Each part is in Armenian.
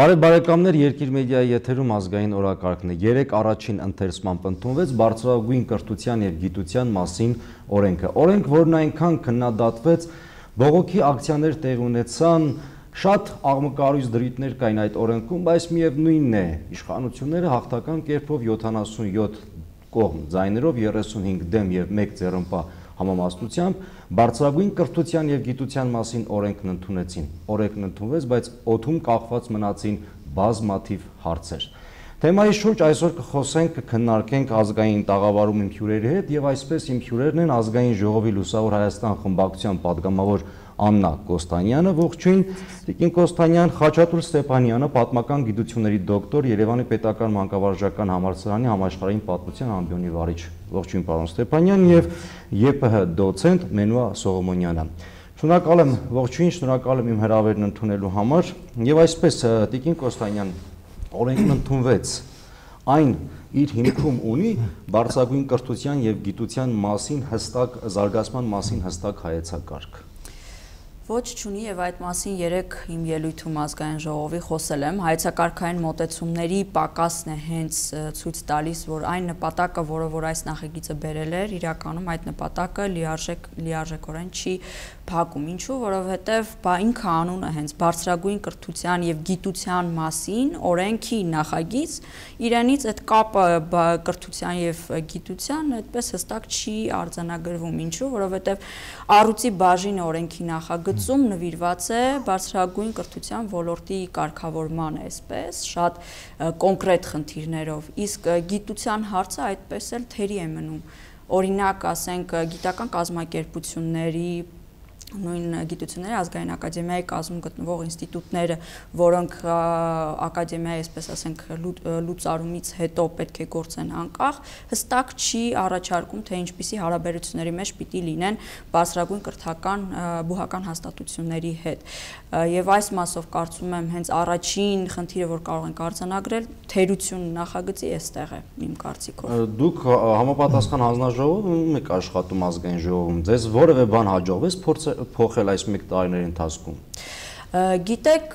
Բարև բարեկամներ, Երկիր մեդիայի եթերում ազգային օրակարգն է։ 3 առաջին ընթերցմամբ ընդունվեց բարձրագույն կրթության եւ գիտության մասին օրենքը։ Օրենք, որն այնքան քննադատվեց, բողոքի ակցիաներ տեղ ունեցան, շատ աղմկարույց դրույթներ կային այդ օրենքում, բայց միևնույնն է, իշխանությունները հաղթական կերպով 77 կողմ ձայներով 35 դեմ եւ 1 ձեռնպահ համամասնությամբ բարձրագույն կրթության եւ գիտության մասին օրենքն ընդունեցին։ Օրենքն ընդունվեց, բայց օթում կախված մնացին բազմաթիվ հարցեր։ Թեմայի շուրջ այսօր կխոսենք, կքննարկենք ազգային տաղավարում իմ հյուրերի հետ եւ այսպես իմ հյուրերն են ազգային ժողովի լուսավոր Հայաստան խմբակցության падգամավոր Աննա Կոստանյանը, ողջույն, Տիկին Կոստանյան, Խաչատուր Ստեփանյանը, պատմական գիտությունների դոկտոր, Երևանի Պետական Մանկավարժական Համալսարանի համաշխարհային պատմության ամբիոնի վարիչ։ Ողջույն, պարոն Ստեփանյան եւ ԵՊՀ դոցենտ Մենուա Սողոմոնյանը։ Շնորհակալ եմ, ողջույն, շնորհակալ եմ իմ հրավերն ընդունելու համար եւ այսպես Տիկին Կոստանյան օրենքն ընդունվեց այն իր հիմքում ունի բարձրագույն կրթության եւ գիտության մասին հստակ զարգացման մասին հստակ հայեցակարգ ոչ չունի եւ այդ մասին երեք իմ ելույթում ազգային ժողովի խոսել եմ հայցակարգային մոտեցումների պակասն է հենց ցույց տալիս որ այն նպատակը որը որ այս նախագիծը բերել էր իրականում այդ նպատակը լիարժեք լիարժեքորեն չի փակում ինչու որովհետեւ բա ինքը անունը հենց բարձրագույն կրթության եւ գիտության մասին օրենքի նախագիծ իրենից այդ կապը կրթության եւ գիտության այդպես հստակ չի արձանագրվում ինչու որովհետեւ առույցի բաժին օրենքի նախագծում նվիրված է բարձրագույն կրթության ոլորտի կարգավորման այսպես շատ կոնկրետ խնդիրներով իսկ գիտության հարցը այդպես էլ թերի է մնում օրինակ ասենք գիտական կազմակերպությունների նույն գիտությունների ազգային ակադեմիայի կազմում գտնվող ինստիտուտները, որոնք ակադեմիայի, այսպես ասենք, լուծարումից հետո պետք է գործեն անկախ, հստակ չի առաջարկում, թե ինչպիսի հարաբերությունների մեջ պիտի լինեն բարձրագույն կրթական բուհական հաստատությունների հետ։ Եվ այս մասով կարծում եմ հենց առաջին խնդիրը, որ կարող ենք արձանագրել, թերություն նախագծի էստեղ է իմ կարծիքով։ Դուք համապատասխան հանձնաժողովում եք աշխատում ազգային ժողովում։ Ձեզ որևէ բան հաջողվեց փոխել այս մեկ տարիների ընթացքում։ Գիտեք,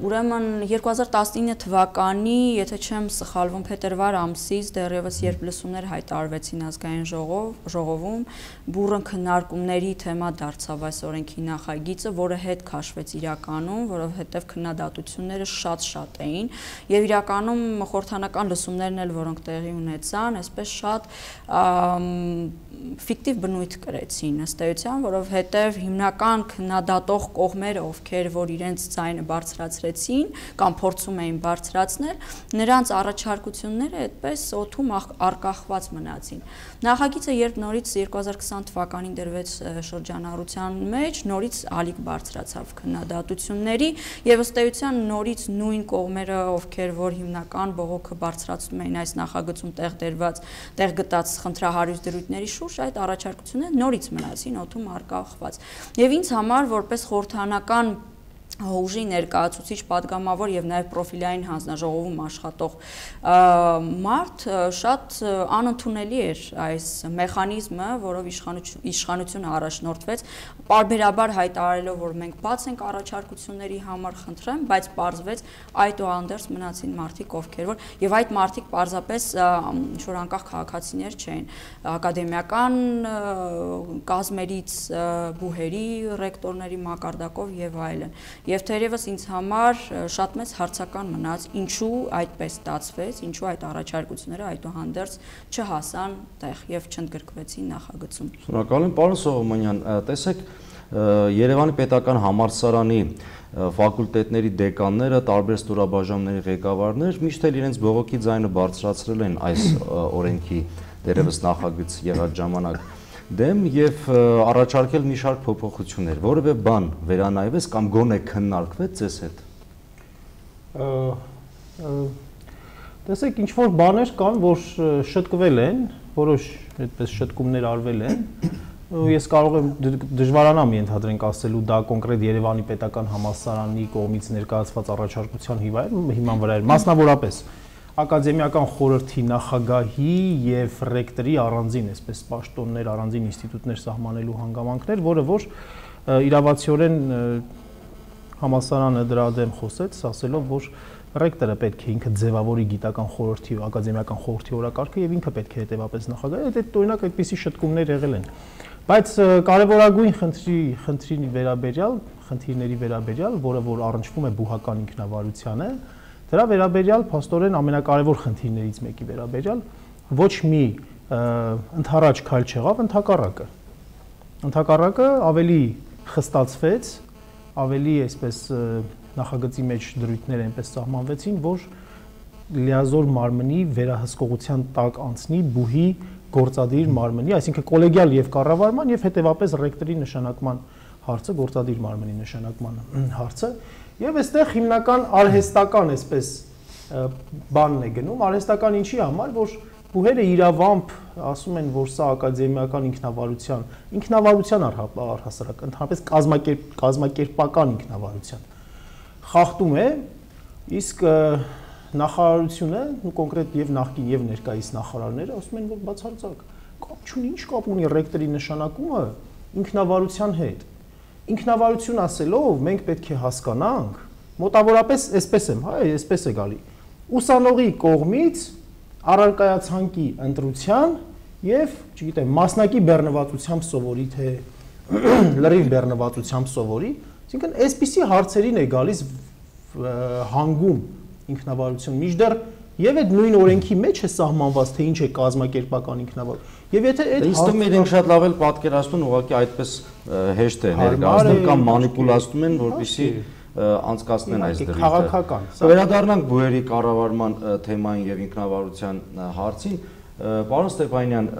ուրեմն 2019 թվականի, եթե չեմ սխալվում, փետրվար ամսից դեռևս երբ լսումներ հայտարարվեցին ազգային ժողով, ժողովում, բուրըն քննարկումների թեմա դարձավ այս օրենքի նախագիծը, որը հետ քաշվեց իրականում, որովհետև քննադատությունները շատ-շատ էին եւ իրականում խորհրդանական լսումներն էլ, որոնք տեղի ունեցան, այսպես շատ ֆիկտիվ բնույթ կրեցին ըստ էության, որովհետև հիմնական քննադատող կողմերը, ովքեր որ իրենց ձայնը բարձրացրեցին կամ փորձում էին բարձրացնել, նրանց առաջարկությունները այդպես օթում արկախված մնացին։ Նախագիծը երբ նորից 2020 թվականին դրվեց շրջանառության մեջ, նորից ալիք բարձրացավ քննադատությունների եւ ըստ էության նորից նույն կողմերը, ովքեր որ հիմնական բողոքը բարձրացնում էին այս նախագծում տեղ դրված, տեղ գտած խնդրահարույց դրույթների շուրջ այդ առաջարկությունները նորից մնացին օթում արկախված։ Եվ ինձ համար որպես խորհրդանական ուժի ներկայացուցիչ падգամավոր եւ նաեւ պրոֆիլային հանձնաժողովում աշխատող մարդ շատ անընդունելի էր այս մեխանիզմը, որով իշխանություն, իշխանությունը առաջնորդվեց, parberabar հայտարարելով, որ մենք բաց ենք առաջարկությունների համար խնդրեմ, բայց parzվեց այդուհանդերձ մնացին մարդիկ ովքեր որ եւ այդ մարդիկ parzապես ինչ որ անկախ քաղաքացիներ չէին, ակադեմիական կազմերից բուհերի, ռեկտորների մակարդակով եւ այլն Եվ թերևս ինձ համար շատ մեծ հարցական մնաց, ինչու այդպես ստացվեց, ինչու այդ առաջարկությունները այդուհանդերձ չհասան տեղ եւ չընդգրկվեցին նախագծում։ Շնորհակալ եմ, պարոն Սողոմոնյան, տեսեք Երևանի պետական համալսարանի ֆակուլտետների դեկանները, տարբեր ստորաբաժանումների ղեկավարներ միշտ էլ իրենց բողոքի ձայնը բարձրացրել են այս օրենքի դերևս նախագծի եղած ժամանակ դեմ եւ առաջարկել մի շարք փոփոխություններ։ Որևէ բան վերանայվեց կամ գոնե քննարկվեց ձեզ հետ։ Տեսեք, ինչ որ բաներ կան, որ շտկվել են, որոշ այդպես շտկումներ արվել են, ես կարող եմ դժվարանամ ենթադրենք ասելու դա կոնկրետ Երևանի պետական համալսարանի կողմից ներկայացված առաջարկության հիման վրա էր մասնավորապես ակադեմիական խորհրդի նախագահի եւ ռեկտորի առանձին, այսպես պաշտոններ, առանձին ինստիտուտներ սահմանելու հանգամանքներ, որը որ իրավացիորեն համասարանը դրա դեմ խոսեց, ասելով, որ ռեկտորը պետք է ինքը ձևավորի գիտական խորհրդի ակադեմիական խորհրդի օրակարգը եւ ինքը պետք է հետեւապես նախագահի։ Այդ օրինակ այդպիսի շտկումներ եղել են։ Բայց կարևորագույն խնդրի խնդրի վերաբերյալ, խնդիրների վերաբերյալ, որը որ առնչվում է բուհական ինքնավարությանը, դրա վերաբերյալ փաստորեն ամենակարևոր խնդիրներից մեկի վերաբերյալ ոչ մի ընթառաջ քայլ չեղավ, ընդհակառակը։ Ընդհակառակը ավելի խստացվեց, ավելի այսպես նախագծի մեջ դրույթներ այնպես սահմանվեցին, որ լիազոր մարմնի վերահսկողության տակ անցնի բուհի գործադիր մարմնի, այսինքն կոլեգիալ եւ կառավարման եւ հետեւապես ռեկտորի նշանակման հարցը գործադիր մարմնի նշանակման հարցը եւ այստեղ հիմնական արհեստական այսպես բանն է գնում արհեստական ինչի համար որ բուհերը իրավամբ ասում են որ սա ակադեմիական ինքնավարության ինքնավարության առհասարակ ընդհանրապես կազմակերպ կազմակերպական ինքնավարության խախտում է իսկ նախարարությունը ու կոնկրետ եւ նախկին եւ ներկայիս նախարարները ասում են որ բացարձակ կապ չունի ինչ կապ ունի ռեկտորի նշանակումը ինքնավարության հետ ինքնավարություն ասելով մենք պետք է հասկանանք մոտավորապես այսպես եմ հա այսպես է գալի ուսանողի կողմից առարկայացանկի ընտրության եւ չգիտեմ մասնակի բեռնվածությամբ սովորի թե լրիվ բեռնվածությամբ սովորի այսինքն այսպիսի հարցերին է գալիս հանգում ինքնավարություն միջդեռ եւ այդ նույն օրենքի մեջ է սահմանված թե ինչ է կազմակերպական ինքնավար եւ եթե այդ իստում իրենք շատ լավ էլ պատկերացնում ուղղակի այդպես հեշտ է ներկայացնում կամ մանիպուլացնում են որպեսզի անցկացնեն այս դրիթը քաղաքական վերադառնանք բուհերի կառավարման թեմային եւ ինքնավարության հարցին պարոն Ստեփանյան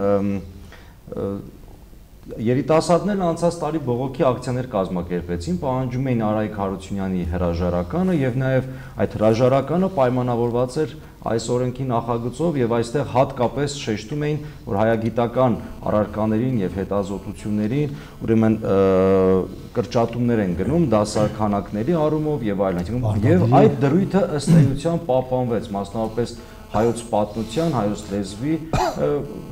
Երիտասարդներն անցած տարի բողոքի ակցիաներ կազմակերպեցին, պահանջում էին Արայք Հարությունյանի հրաժարականը եւ նաեւ այդ հրաժարականը պայմանավորված էր այս օրենքի նախագծով եւ այստեղ հատկապես շեշտում էին, որ հայագիտական առարկաներին եւ հետազոտություններին ուրեմն կրճատումներ են գնում դասարքանակների առումով եւ այլն։ Եվ այդ դրույթը ըստ էության պահպանվեց, մասնավորապես հայոց պատմության, հայոց լեզվի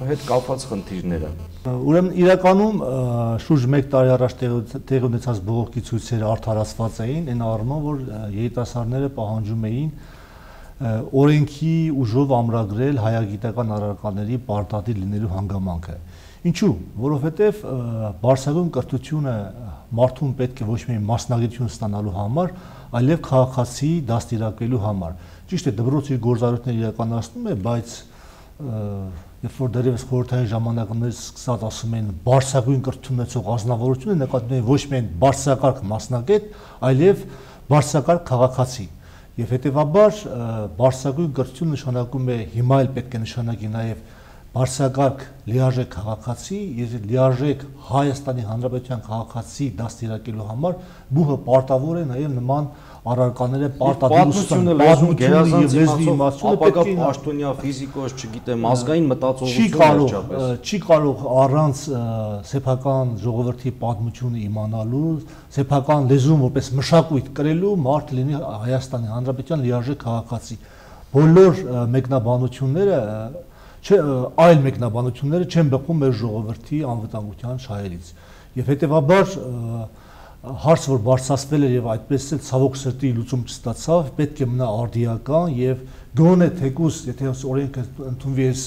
հետ կապված խնդիրները։ Ուրեմն իրականում շուրջ 1 տարի առաջ տեղ ունեցած բողոքի ցույցերը արդարացված էին, այն առումով որ երիտասարդները պահանջում էին օրենքի ուժով ամրագրել հայագիտական առարկաների պարտադիր լինելու հանգամանքը։ Ինչու՞, որովհետև Բարսեղում կրթությունը մարդուն պետք է ոչ միայն մասնագիտություն ստանալու համար, այլև քաղաքացի դաստիարակելու համար։ Ճիշտ է, դպրոցի գործառույթներ իրականացնում է, բայց երբ որ դերևս խորհրդային ժամանակներից սկսած ասում են բարձրագույն կրթություն ունեցող ազնվորությունը նկատում են ոչ միայն բարձրակարգ մասնագետ, այլև բարձրակարգ քաղաքացի։ Եվ հետեւաբար բարձրագույն կրթություն նշանակում է հիմա էլ պետք է նշանակի նաև բարձրակարգ լիարժեք քաղաքացի, եւ լիարժեք Հայաստանի Հանրապետության քաղաքացի դաստիարակելու համար բուհը պարտավոր է նաև նման առարկաները պարտադիրությունը լեզու գերազանցի իմացությունը ապակա պաշտոնյա ֆիզիկոս, չգիտեմ, ազգային մտածողությունը չի կարող առանց սեփական ժողովրդի պատմությունը իմանալու, սեփական լեզուն որպես մշակույթ կրելու մարդ լինի Հայաստանի Հանրապետության լիարժեք քաղաքացի։ Բոլոր մեկնաբանությունները չէ այլ մեկնաբանությունները չեն բխում մեր ժողովրդի անվտանգության շահերից։ Եվ հետեւաբար հարց որ բարձրացվել էր եւ այդպես էլ ցավոք սրտի լուծում չստացավ, պետք է մնա արդիական եւ գոնե թեկուս, եթե օրենքը ընդունվի այս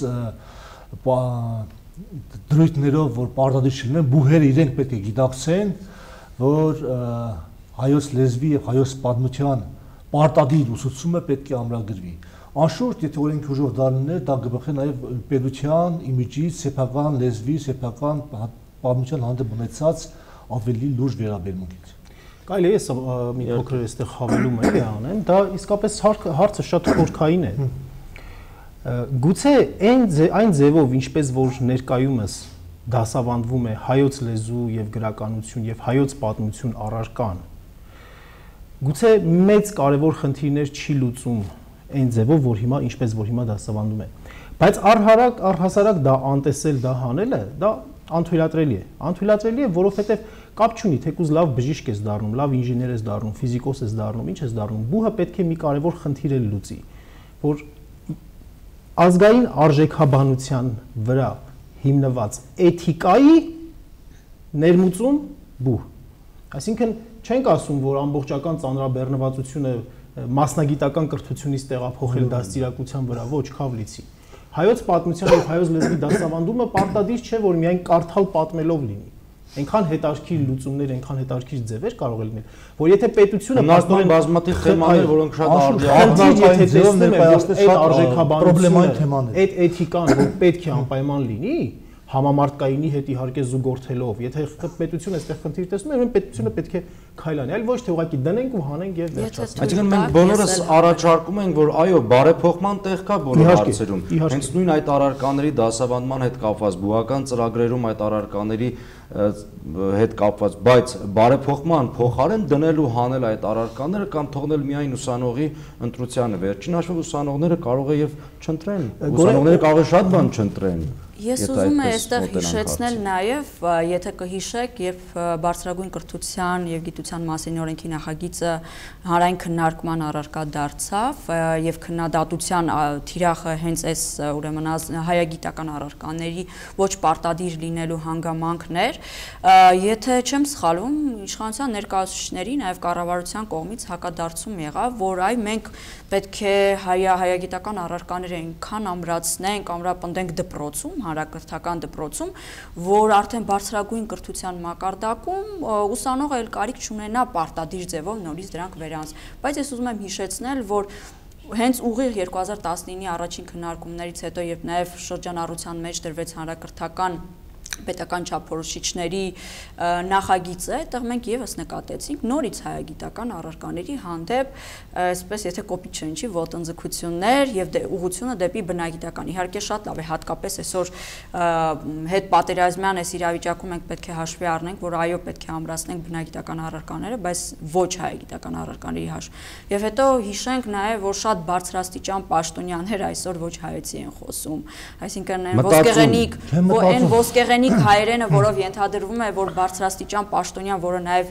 դրույթներով, որ պարտադիր չլինեն, բուհերը իրենք պետք է գիտակցեն, որ հայոց լեզվի եւ հայոց պատմության պարտադիր ուսուցումը պետք է ամրագրվի։ Անշուշտ, եթե օրենքի ուժով դառններ, դա կբխի նաև պետության իմիջից, սեփական լեզվի, սեփական պատմության հանդեպ ունեցած ավելի լուրջ վերաբերմունքից։ Կարելի է մի փոքր այստեղ հավելում էլի անեմ, դա իսկապես հարցը շատ խորքային է։ Գուցե այն այն ձևով, ինչպես որ ներկայումս դասավանդվում է հայոց լեզու եւ գրականություն եւ հայոց պատմություն առարկան, գուցե մեծ կարևոր խնդիրներ չի լուծում այն ձևով, որ հիմա ինչպես որ հիմա դասավանդում է։ Բայց առհարակ առհասարակ դա անտեսել, դա հանելը, դա անթույլատրելի է։ Անթույլատրելի է, որովհետև կապ չունի, թեկուզ լավ բժիշկ ես դառնում, լավ ինժեներ ես դառնում, ֆիզիկոս ես դառնում, ինչ ես դառնում։ Բուհը պետք է մի կարևոր խնդիր էլ լուծի, որ ազգային արժեքաբանության վրա հիմնված էթիկայի ներմուծում բուհ։ Այսինքն չենք ասում, որ ամբողջական ծանրաբեռնվածությունը մասնագիտական կրթությունից տեղափոխել դաստիարակության վրա, ոչ քավլիցի։ Հայոց պատմության եւ հայոց լեզվի դասավանդումը պարտադիր չէ, որ միայն կարդալ պատմելով լինի այնքան հետարքիր լուծումներ, այնքան հետարքիր ձևեր կարող է լինել, որ եթե պետությունը բազմաթիվ բազմաթիվ թեմաներ, որոնք շատ արդյունավետ եթե տեսնում է, որ այդ արժեքաբանությունը, այդ էթիկան, որ պետք է անպայման լինի, համամարտկայինի հետ իհարկե զուգորդելով, եթե պետությունը այստեղ խնդիր տեսնում է, ուրեմն պետությունը պետք է քայլանի, այլ ոչ թե ուղղակի դնենք ու հանենք եւ վերջացնենք։ Այսինքն մենք բոլորս առաջարկում ենք, որ այո, բարեփոխման տեղ կա բոլոր հարցերում։ Հենց նույն այդ առարկաների դասավանդման հետ կապված բուհական ծրագրերում այդ առարկաների հետ կապված, բայց բարեփոխման փոխարեն դնել ու հանել այդ առարկաները կամ թողնել միայն ուսանողի ընտրությանը։ Վերջին հաշվով ուսանողները կարող է եւ չընտրեն։ Ուսանողները կարող է շատ բան չընտրեն։ Ես ուզում եմ այստեղ հիշեցնել նաև, եթե կհիշեք, երբ բարձրագույն կրթության եւ գիտության մասին օրենքի նախագիծը հանրային քննարկման առարկա դարձավ եւ քննադատության թիրախը հենց այս ուրեմն հայագիտական առարկաների ոչ պարտադիր լինելու հանգամանքն էր, եթե չեմ սխալվում, իշխանության ներկայացուցիչների նաև կառավարության կողմից հակադարձում եղավ, որ այ մենք պետք է հայա հայագիտական առարկաները այնքան ամրացնենք, ամրապնդենք դպրոցում, հանրակրթական դպրոցում, որ արդեն բարձրագույն կրթության մակարդակում ուսանողը էլ կարիք չունենա պարտադիր ձևով նորից դրանք վերանց։ Բայց ես ուզում եմ հիշեցնել, որ հենց ուղիղ 2019-ի առաջին քննարկումներից հետո, երբ նաև շրջանառության մեջ դրվեց հանրակրթական պետական չափորոշիչների նախագիծը, այդտեղ մենք եւս նկատեցինք նորից հայագիտական առարկաների հանդեպ, այսպես եթե կոպի չընչի ոտնձգություններ եւ դե, ուղությունը դեպի բնագիտական։ Իհարկե շատ լավ է, հատկապես այսօր հետ պատերազմյան այս իրավիճակում մենք պետք է հաշվի առնենք, որ այո, պետք է ամրացնենք բնագիտական առարկաները, բայց ոչ հայագիտական առարկաների հաշվ։ Եվ հետո հիշենք նաեւ, որ շատ բարձրաստիճան պաշտոնյաներ այսօր ոչ հայեցի են խոսում։ Այսինքն ոսկեղենիկ, այն ոսկեղենիկ Գերմանիկ հայերենը, որով ենթադրվում է, որ բարձրաստիճան պաշտոնյան, որը նաև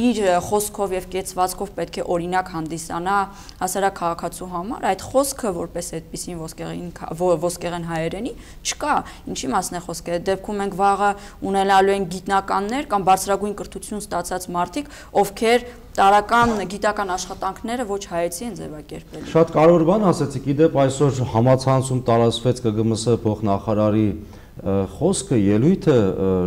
իր խոսքով եւ կեցվածքով պետք է օրինակ հանդիսանա հասարակ քաղաքացու համար, այդ խոսքը որպես այդպեսին ոսկեղեն ոսկեղեն հայերենի չկա։ Ինչի մասն է խոսքը։ Դեպքում մենք վաղը ունենալու են գիտնականներ կամ բարձրագույն կրթություն ստացած մարդիկ, ովքեր տարական գիտական աշխատանքները ոչ հայեցի են ձևակերպել։ Շատ կարևոր բան ասացիք։ Իդեպ այսօր համացանցում տարածվեց ԿԳՄՍ փոխնախարարի խոսքը ելույթը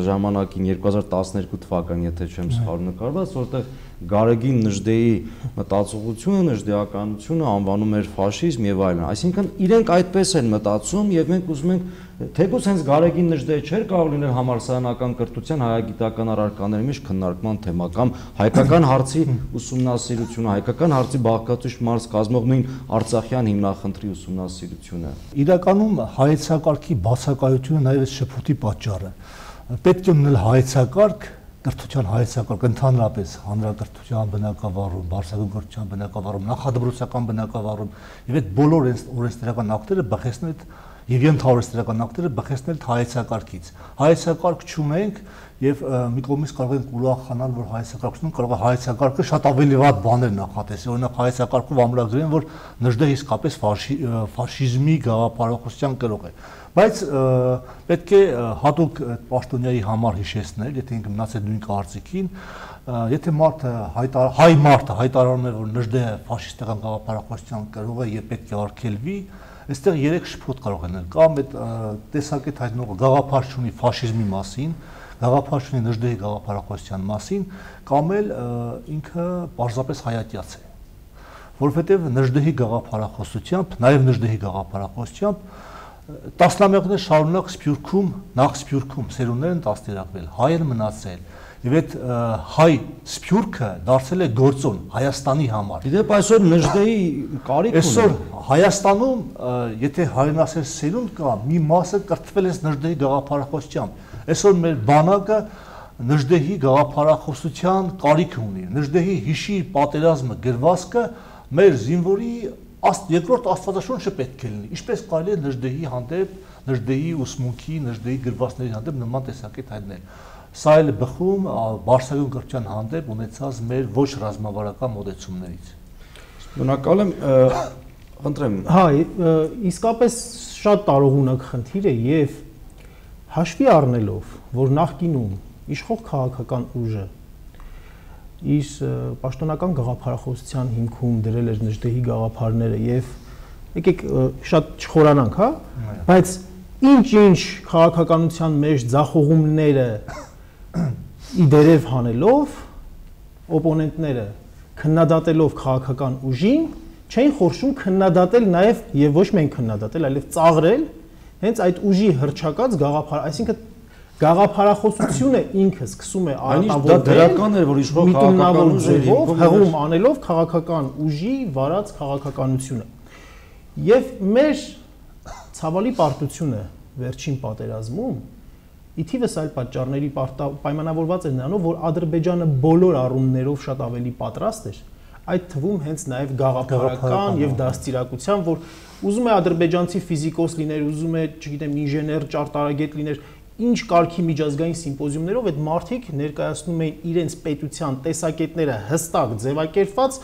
ժամանակին 2012 թվականին, եթե չեմ սխալվում, նկարված, որտեղ Գարեգին Նժդեի մտածողությունը, նժդեականությունը անվանում էր ֆաշիզմ եւ այլն։ Այսինքն իրենք այդպես են մտածում եւ մենք ուզում ենք թեկուզ հենց Գարեգին Նժդեը չէր կարող լինել համալսարանական կրթության հայագիտական առարկաների մեջ քննարկման թեմա կամ հայկական հարցի ուսումնասիրությունը, հայկական հարցի բաղկացուցիչ մարզ կազմող նույն Արցախյան հիմնախնդրի ուսումնասիրությունը։ Իրականում հայեցակարգի բացակայությունը նաեւ շփոթի պատճառը։ Պետք է ունենալ հայեցակարգ, կրթության հայեցակարգ ընդհանրապես հանրակրթության բնակավարում, բարձրագույն կրթության բնակավարում, նախադպրոցական բնակավարում եւ այդ բոլոր օրենսդրական ակտերը բխեցնել եւ ենթաորենսդրական ակտերը բխեցնել հայեցակարգից։ Հայեցակարգ չունենք եւ մի կողմից կարող ենք ուրախանալ, որ հայեցակարգությունում կարող է հայեցակարգը շատ ավելի վատ բաներ նախատեսի։ Օրինակ հայեցակարգով ամրագրեն, որ Նժդեհ իսկապես ֆաշիզմի գաղափարախոսության կրող է բայց պետք է հատուկ պաշտոնյայի համար հիշեցնել, եթե ինքը մնացել նույն կարծիքին, եթե մարդը հայտար հայ մարդը հայտարարում է, որ Նժդեհը ֆաշիստական գաղափարախոսության կրող է եւ պետք է արգելվի, այստեղ երեք շփոթ կարող են Կամ այդ տեսակետ հայտնողը գաղափար ունի ֆաշիզմի մասին, գաղափար ունի Նժդեհի գաղափարախոսության մասին, կամ էլ ինքը պարզապես հայատյաց է որովհետև Նժդեհի գաղափարախոսությամբ, նաև Նժդեհի գաղափարախոսությամբ տասնամյակներ շարունակ Սփյուռքում, նախ Սփյուռքում սերունդներ են դաստիարակվել, հայեր մնացել, եւ այդ հայ Սփյուռքը դարձել է գործոն Հայաստանի համար։ Իդեպ այսօր Նժդեի կարիք ունի։ Այսօր Հայաստանում, եթե հայրենասեր սերունդ կա, մի մասը կրթվել է Նժդեի գաղափարախոսությամբ։ Այսօր մեր բանակը Նժդեհի գաղափարախոսության կարիք ունի։ Նժդեհի հիշի պատերազմը գրվածքը մեր զինվորի աստ երկրորդ աստվածաշունչը պետք է լինի։ Ինչպես կարելի է Նժդեհի հանդեպ, Նժդեհի ուսմունքի, Նժդեհի գրվածների հանդեպ նման տեսակետ հայտնել։ Սա էլ բխում Բարսեղյուն կրթության հանդեպ ունեցած մեր ոչ ռազմավարական մոտեցումներից։ Բնակալ եմ խնդրեմ։ Հա, իսկապես շատ տարողունակ խնդիր է եւ հաշվի առնելով, որ նախկինում իշխող քաղաքական ուժը իր պաշտոնական գաղափարախոսության հիմքում դրել էր Նժդեհի գաղափարները եւ եկեք շատ չխորանանք, հա, բայց ինչ-ինչ քաղաքականության մեջ ձախողումները իդերև հանելով օպոնենտները քննադատելով քաղաքական ուժին չէին խորշում քննադատել նաև եւ ոչ միայն քննադատել, այլև ծաղրել հենց այդ ուժի հրճակած գաղափար, այսինքն գաղափարախոսությունը ինքը սկսում է արտավորել դա դրական էր որ իշխող քաղաքական ուժերի հղում անելով քաղաքական ուժի վարած քաղաքականությունը եւ մեր ցավալի պարտությունը վերջին պատերազմում ի թիվս այլ պատճառների պայմանավորված էր նրանով որ ադրբեջանը բոլոր առումներով շատ ավելի պատրաստ էր այդ թվում հենց նաև գաղափարական եւ դաստիարակության որ ուզում է ադրբեջանցի ֆիզիկոս լիներ ուզում է չգիտեմ ինժեներ ճարտարագետ լիներ ինչ կարգի միջազգային սիմպոզիումներով այդ մարդիկ ներկայացնում էին իրենց պետության տեսակետները հստակ ձևակերպված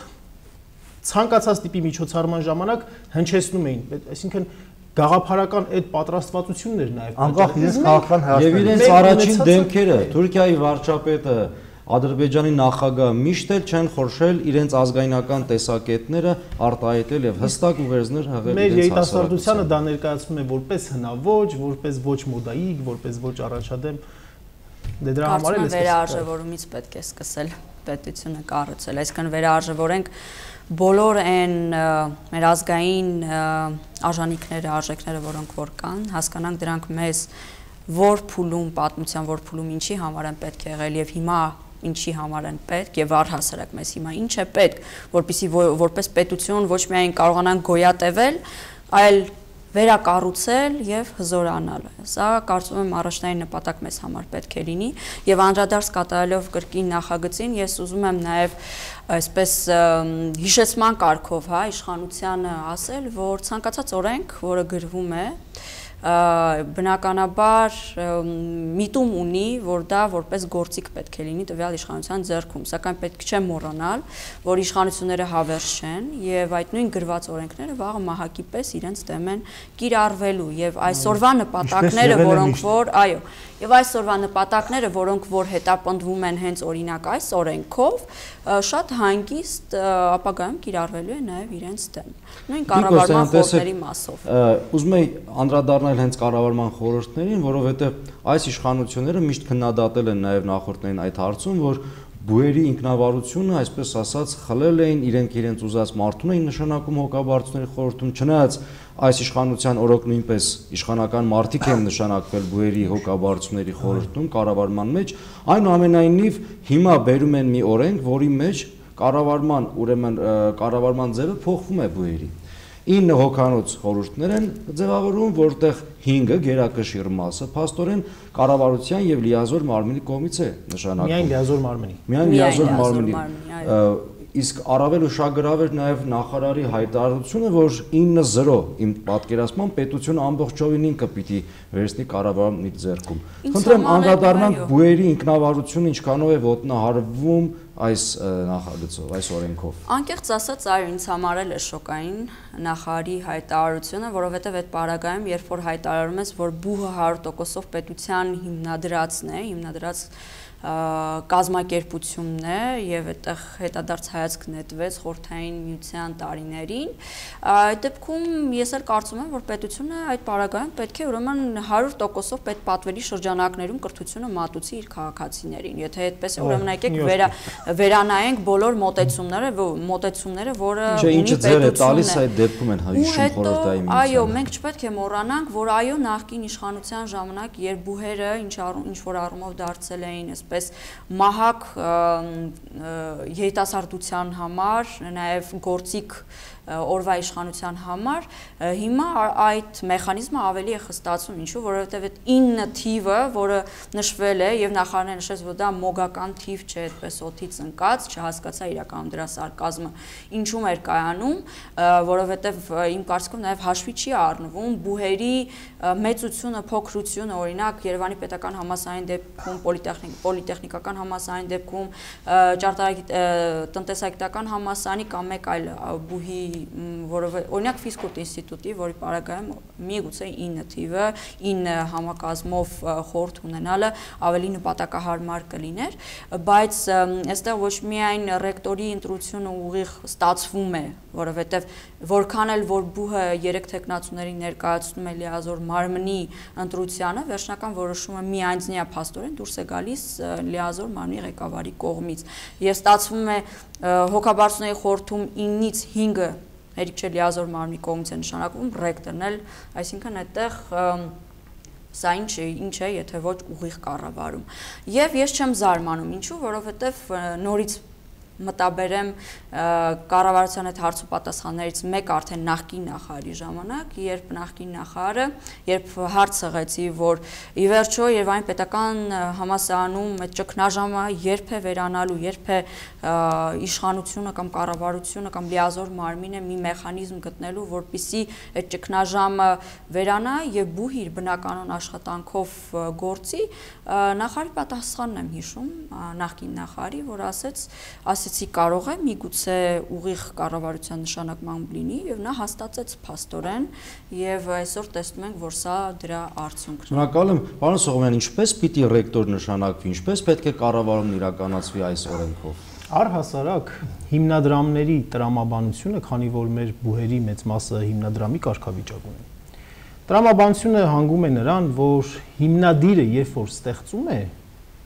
ցանկացած տիպի միջոցառման ժամանակ հնչեցնում էին այսինքն գաղափարական այդ պատրաստվածությունն էր նաև անկախ իրենց քաղաքական հայացքից եւ իրենց առաջին դեմքերը Թուրքիայի վարչապետը Ադրբեջանի նախագահը միշտ էլ չեն խորշել իրենց ազգայնական տեսակետները արտահայտել եւ հստակ ուղերձներ հղել իրենց հասարակությանը։ Մեր երիտասարդությանը դա ներկայացվում է որպես հնաոճ, որպես ոչ մոդայիկ, որպես ոչ առաջադեմ։ Դե դրա համար էլ է վերարժևորումից պետք է սկսել պետությունը կառուցել։ Այսինքն վերարժևորենք բոլոր այն մեր ազգային արժանինքները, արժեքները, որոնք որ կան, հասկանանք դրանք մեզ որ փուլում պատմության որ փուլում ինչի համար են պետք եղել եւ հիմա ինչի համար են պետք եւ առհասարակ մեզ հիմա ինչ է պետք, որpիսի որպես պետություն ոչ միայն կարողանան գոյատևել, այլ վերակառուցել եւ հզորանալ։ Սա կարծում եմ առաջնային նպատակ մեզ համար պետք է լինի եւ անդրադարձ կատարելով կրկին նախագծին ես ուզում եմ նաեւ այսպես հիշեցման կարգով, հա, իշխանությանը ասել, որ ցանկացած օրենք, որը գրվում է, բնականաբար միտում ունի, որ դա որպես գործիք պետք է լինի տվյալ իշխանության ձեռքում, սակայն պետք չէ մոռանալ, որ իշխանությունները հավերժ չեն եւ այդ նույն գրված օրենքները վաղը մահակի պես իրենց դեմ են կիրառվելու եւ այսօրվա նպատակները, որոնք որ, այո, Եվ այսօրվա նպատակները, որոնք որ հետապնդվում են հենց օրինակ այս օրենքով, շատ հանգիստ ապագայում կիրառվելու է նաև իրենց դեմ։ Նույն կառավարման խորհուրդների մասով։ Ուզում եի անդրադառնալ հենց կառավարման խորհուրդներին, որովհետև այս իշխանությունները միշտ քննադատել են նաև նախորդներին այդ հարցում, որ բուերի ինքնավարությունը, այսպես ասած, խլել էին իրենք իրենց ուզած մարդուն էին նշանակում հոգաբարձությունների խորհրդում, չնայած այս իշխանության օրոք նույնպես իշխանական մարդիկ են նշանակվել բուերի հոգաբարձությունների խորհրդում կառավարման մեջ, այնուամենայնիվ հիմա բերում են մի օրենք, որի մեջ կառավարման, ուրեմն կառավարման ձևը փոխվում է բուերի 9 հոկանոց խորհուրդներ են ձևավորվում, որտեղ 5-ը գերակշիռ մասը փաստորեն կառավարության եւ լիազոր մարմնի կողմից է նշանակվում։ Միայն լիազոր մարմնի։ Միայն լիազոր մարմնի իսկ առավել ուշագրավ էր նաև նախարարի հայտարարությունը, որ 9-0 իմ պատկերացման պետությունը ամբողջովին ինքը պիտի վերցնի կառավարման իր ձեռքում։ Խնդրեմ անդրադառնանք բուերի ինքնավարությունը ինչքանով է ոտնահարվում այս նախագծով, այս օրենքով։ Անկեղծ ասած, այո, ինձ համար էլ է շոկային նախարարի հայտարարությունը, որովհետև այդ պարագայում, երբ որ հայտարարում ես, որ բուհը 100%-ով պետության հիմնադրածն է, հիմնադրած կազմակերպությունն է եւ այդտեղ հետադարձ հայացք նետվեց խորթային միության տարիներին այդ դեպքում ես էլ կարծում եմ որ պետությունը այդ պարագայում պետք է ուրեմն 100%-ով պետ պատվերի շրջանակներում կրթությունը մատուցի իր քաղաքացիներին եթե այդպես է ուրեմն եկեք վերա վերանայենք բոլոր մոտեցումները մոտեցումները որը ունի պետությունը միության այո մենք չպետք է մոռանանք որ այո նախկին իշխանության ժամանակ երբ բուհերը ինչ ինչ որ առումով դարձել էին այսպես մահակ երիտասարդության համար, նաև գործիք օրվա իշխանության համար հիմա այդ մեխանիզմը ավելի է խստացում ինչու որովհետև այդ 9 թիվը որը նշվել է եւ նախարարը նշեց որ դա մոգական թիվ չէ այդպես օթից ընկած չհասկացա իրականում դրա սարկազմը ինչու՞մ էր կայանում որովհետև իմ կարծիքով նաև հաշվի չի առնվում բուհերի մեծությունը փոքրությունը օրինակ Երևանի պետական համասարային դեպքում պոլիտեխնիկ պոլիտեխնիկական համասարային դեպքում ճարտարագիտ տնտեսագիտական համասարանի կամ մեկ այլ բուհի որովհետեւ օրինակ ֆիզկուլտ ինստիտուտի, որի պարագայում միգուցե 9 թիվը 9 համակազմով խորհուրդ ունենալը ավելի նպատակահարմար կլիներ, բայց այստեղ ոչ միայն ռեկտորի ընտրությունը ուղիղ ստացվում է, որովհետեւ որքան էլ որ բուհը 3 տեխնացուների ներկայացնում է լիազոր մարմնի ընտրությանը, վերջնական որոշումը միանձնյա փաստորեն դուրս է գալիս լիազոր մարմնի ղեկավարի կողմից։ Եվ ստացվում է հոգաբարձուների խորհրդում 9-ից 5-ը հերիք չէ լիազոր մարմնի կողմից է նշանակվում ռեկտորն էլ, այսինքն այդտեղ սա ինչ ինչ է, եթե ոչ ուղիղ կառավարում։ Եվ ես չեմ զարմանում, ինչու, որովհետև նորից մտաբերեմ կառավարության այդ հարցու պատասխաններից մեկը արդեն նախկին նախարարի ժամանակ, երբ նախկին նախարարը, երբ հարց ըղեցի, որ ի վերջո Երևանի պետական համասարանում այդ ճգնաժամը երբ է վերանալու, երբ է իշխանությունը կամ կառավարությունը կամ լիազոր մարմինը մի մեխանիզմ գտնելու, որպիսի այդ ճգնաժամը վերանա եւ բուհի իր բնականon աշխատանքով գործի, նախարարի պատասխանն եմ հիշում, նախկին նախարարի, որ ասեց, ասեցի կարող է միգուցե ուղիղ կառավարության նշանակմամբ լինի եւ նա հաստատեց փաստորեն եւ այսօր տեսնում ենք, որ սա դրա արդյունքն է։ Շնորհակալ եմ, պարոն Սողոմյան, ինչպես պիտի ռեկտոր նշանակվի, ինչպես պետք է կառավարումն իրականացվի այս օրենքով։ Առհասարակ հիմնադրամների տրամաբանությունը, քանի որ մեր բուհերի մեծ մասը հիմնադրամի կարգավիճակ ունեն։ Տրամաբանությունը հանգում է նրան, որ հիմնադիրը երբ որ ստեղծում է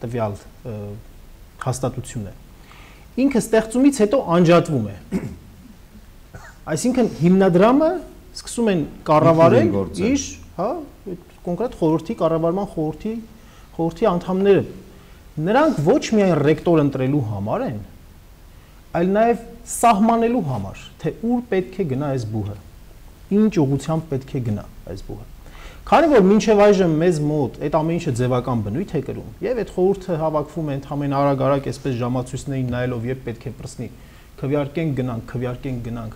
տվյալ հաստատությունը, ինքը ստեղծումից հետո անջատվում է։ Այսինքն հիմնադրամը սկսում են կառավարել իր, հա, կոնկրետ խորհրդի կառավարման խորհրդի խորհրդի անդամները նրանք ոչ միայն ռեկտոր ընտրելու համար են, այլ նաև սահմանելու համար, թե ուր պետք է գնա այս բուհը։ Ինչ ուղղությամբ պետք է գնա այս բուհը։ Քանի որ մինչև այժմ մեզ մոտ այդ ամեն ինչը ձևական բնույթ է կրում, եւ այդ խորհուրդը հավաքվում է ընդհանրեն արագ-արագ այսպես ժամացույցներին նայելով երբ պետք է պրսնի, քվյարկենք գնանք, քվյարկենք գնանք,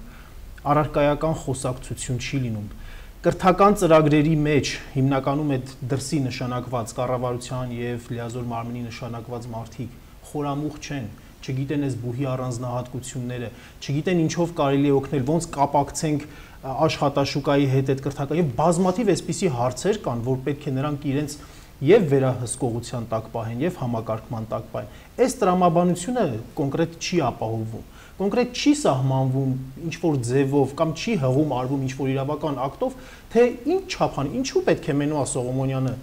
առարկայական խոսակցություն չի լինում։ Կրթական ծրագրերի մեջ հիմնականում այդ դրսի նշանակված կառավարության եւ լիազոր մարմնի նշանակված մարդիկ խորամուխ չեն, չգիտեն այս բուհի առանձնահատկությունները, չգիտեն ինչով կարելի է օգնել, ոնց կապակցենք աշխատաշուկայի հետ այդ կրթական եւ բազմաթիվ այսպիսի հարցեր կան, որ պետք է նրանք իրենց եւ վերահսկողության տակ պահեն եւ համակարգման տակ պահեն։ Այս տրամաբանությունը կոնկրետ չի ապահովում կոնկրետ չի սահմանվում ինչ որ ձևով կամ չի հղում արվում ինչ որ իրավական ակտով, թե ինչ չափան, ինչու պետք է Մենուա Սողոմոնյանը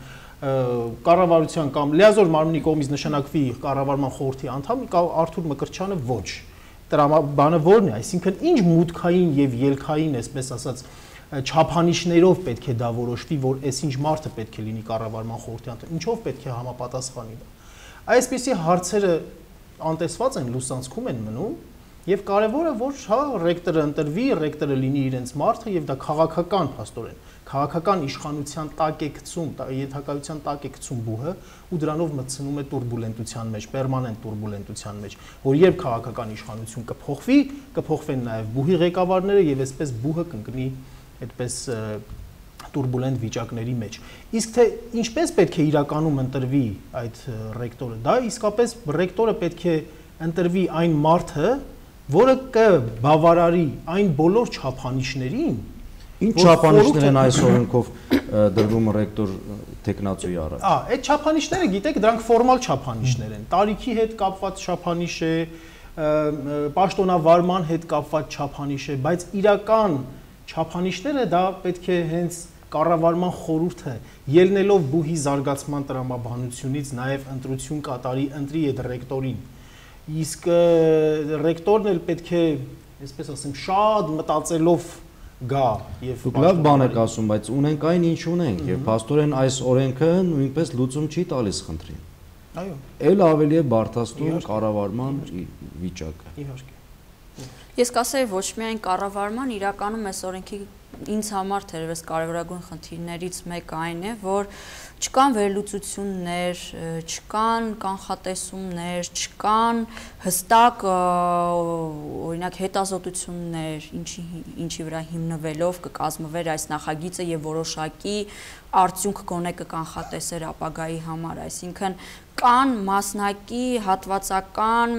կառավարության կամ լիազոր մարմնի կողմից նշանակվի կառավարման խորհրդի անդամ, Արթուր Մկրչյանը ոչ տրամաբանը որն է, այսինքն ինչ մուտքային եւ ելքային, այսպես ասած, չափանիշներով պետք է դա որոշվի, որ այսինչ մարդը պետք է լինի կառավարման խորհրդի անդամ, ինչով պետք է համապատասխանի դա։ Այսպիսի հարցերը անտեսված են, լուսանցքում են մնում, եւ կարեւորը որ հա ռեկտորը ընտրվի, ռեկտորը լինի իրենց մարդը եւ դա քաղաքական փաստորեն քաղաքական իշխանության տակ է գցում, ենթակայության տակ է գցում բուհը ու դրանով մտցնում է турբուլենտության մեջ, պերմանենտ турբուլենտության մեջ, որ երբ քաղաքական իշխանություն կփոխվի, կփոխվեն նաև բուհի ղեկավարները եւ այսպես բուհը կընկնի այդպես турբուլենտ վիճակների մեջ։ Իսկ թե ինչպես պետք է իրականում ընտրվի այդ ռեկտորը, դա իսկապես ռեկտորը պետք է ընտրվի այն մարդը, որը կբավարարի այն բոլոր չափանիշներին, Ինչ չափանիշներ են այս օրենքով դրվում ռեկտոր տեխնացուի առաջ։ Ահա, այդ չափանիշները, գիտեք, դրանք ֆորմալ չափանիշներ են։ Տարիքի հետ կապված չափանիշ է, պաշտոնավարման հետ կապված չափանիշ է, բայց իրական չափանիշները դա պետք է հենց կառավարման խորհուրդը ելնելով բուհի զարգացման տրամաբանությունից նաև ընտրություն կատարի ընտրի այդ ռեկտորին իսկ ռեկտորն էլ պետք է այսպես ասեմ շատ մտածելով գա եւ Դուք լավ բան եք ասում, բայց ունենք այն ինչ ունենք եւ փաստորեն այս օրենքը նույնպես լուծում չի տալիս խնդրին։ Այո։ Էլ ավելի է բարթաստում կառավարման վիճակը։ Իհարկե։ Ես կասեի ոչ միայն կառավարման, իրականում այս օրենքի ինձ համար թերևս կարևորագույն խնդիրներից մեկը այն է, որ չկան վերլուծություններ, չկան կանխատեսումներ, չկան հստակ օրինակ հետազոտություններ, ինչի ինչի վրա հիմնվելով կկազմվեր այս նախագիծը եւ որոշակի արդյունք գոնե կկանխատեսեր ապագայի համար, այսինքն կան մասնակի հատվածական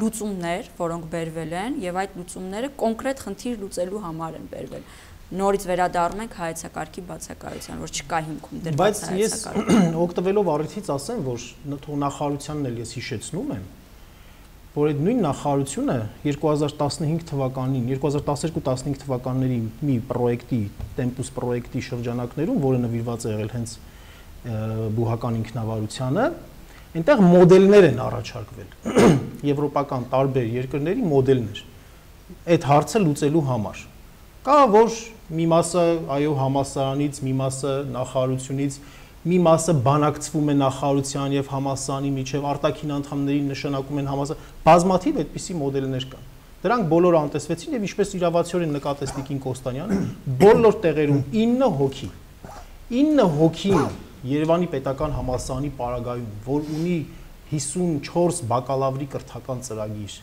լուծումներ, որոնք բերվել են եւ այդ լուծումները կոնկրետ խնդիր լուծելու համար են բերվել նորից վերադառնում ենք հայեցակարգի բացակայության, որ չկա հիմքում դրված հայեցակարգ։ Բայց ես օգտվելով առիթից ասեմ, որ նախարարությանն էլ ես հիշեցնում եմ, որ այդ նույն նախարարությունը 2015 թվականին, 2012-15 թվականների մի պրոյեկտի, Tempus պրոյեկտի շրջանակներում, որը նվիրված է եղել հենց բուհական ինքնավարությանը, այնտեղ մոդելներ են առաջարկվել։ Եվրոպական տարբեր երկրների մոդելներ այդ հարցը լուծելու համար։ Կա որ մի մասը այո համասարանից, մի մասը նախարարությունից, մի մասը բանակցվում է նախարարության եւ համասարանի միջև արտաքին անդամներին նշանակում են համասար բազմաթիվ այդպիսի մոդելներ կան դրանք բոլորը անտեսվեցին եւ ինչպես իրավացիորեն նկատեց Տիկին Կոստանյանը բոլոր տեղերում 9 հոգի 9 հոգի Երևանի պետական համալսարանի պարագայում, որ ունի 54 բակալավրի կրթական ծրագիր,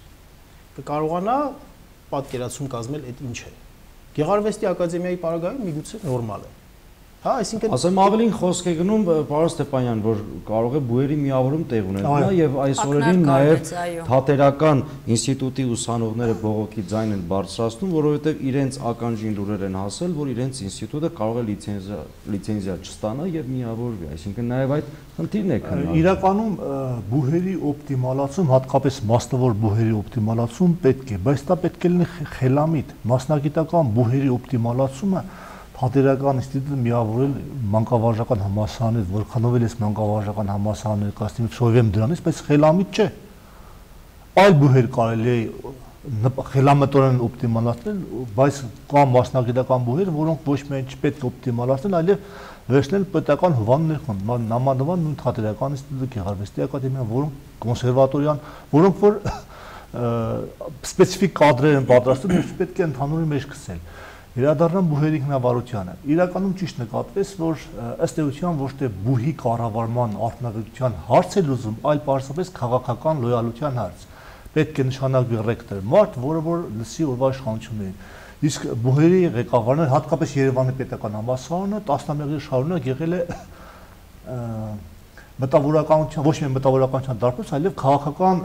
կկարողանա պատկերացում կազմել այդ ինչ է։ Գեղարվեստի ակադեմիայի պարագայում միգուցե նորմալ է։ Հա, այսինքն ասեմ ավելին խոսք է գնում պարոն Ստեփանյան, որ կարող է բուերի միավորում տեղ ունենա եւ այս օրերին նաեւ թատերական ինստիտուտի ուսանողները բողոքի ձայն են բարձրացնում, որովհետեւ իրենց ականջին լուրեր են հասել, որ իրենց ինստիտուտը կարող է լիցենզիա լիցենզիա չստանա եւ միավորվի, այսինքն նաեւ այդ խնդիրն է քննարկվում։ Իրականում բուհերի օպտիմալացում, հատկապես մասնավոր բուհերի օպտիմալացում պետք է, բայց դա պետք է լինի խելամիտ։ Մասնագիտական բուհերի օպտիմալացումը պատերական ինստիտուտը միավորել մանկավարժական համալսարանի հետ, որքանով էլ էս մանկավարժական համալսարանը ներկայացնում շովեմ դրանից, բայց խելամիտ չէ։ Այլ բուհեր կարելի է խելամտորեն օպտիմալացնել, բայց կան մասնագիտական բուհեր, որոնք ոչ միայն չպետք է օպտիմալացնել, այլև վերցնել պետական հովան ներքոն, նամանավան նույն թատերական ինստիտուտը, Գեղարվեստի ակադեմիան, որոնք կոնսերվատորիան, որոնք որ սպეციფიկ կադրեր են պատրաստում, իսկ պետք է ընդհանուրի մեջ գցել վերադառնամ բուհերի ինքնավարությանը։ Իրականում ճիշտ նկատվեց, որ ըստ էության ոչ թե բուհի կառավարման արդյունավետության հարց է լուծում, այլ պարզապես քաղաքական լոյալության հարց։ Պետք է նշանակվի ռեկտոր մարդ, որը որ լսի օրվա իշխանություններին։ Իսկ բուհերի ղեկավարները, հատկապես Երևանի պետական համալսարանը 10-ամյակի շարունակ եղել է մտավորականության, ոչ միայն մտավորականության դարբնոց, այլև քաղաքական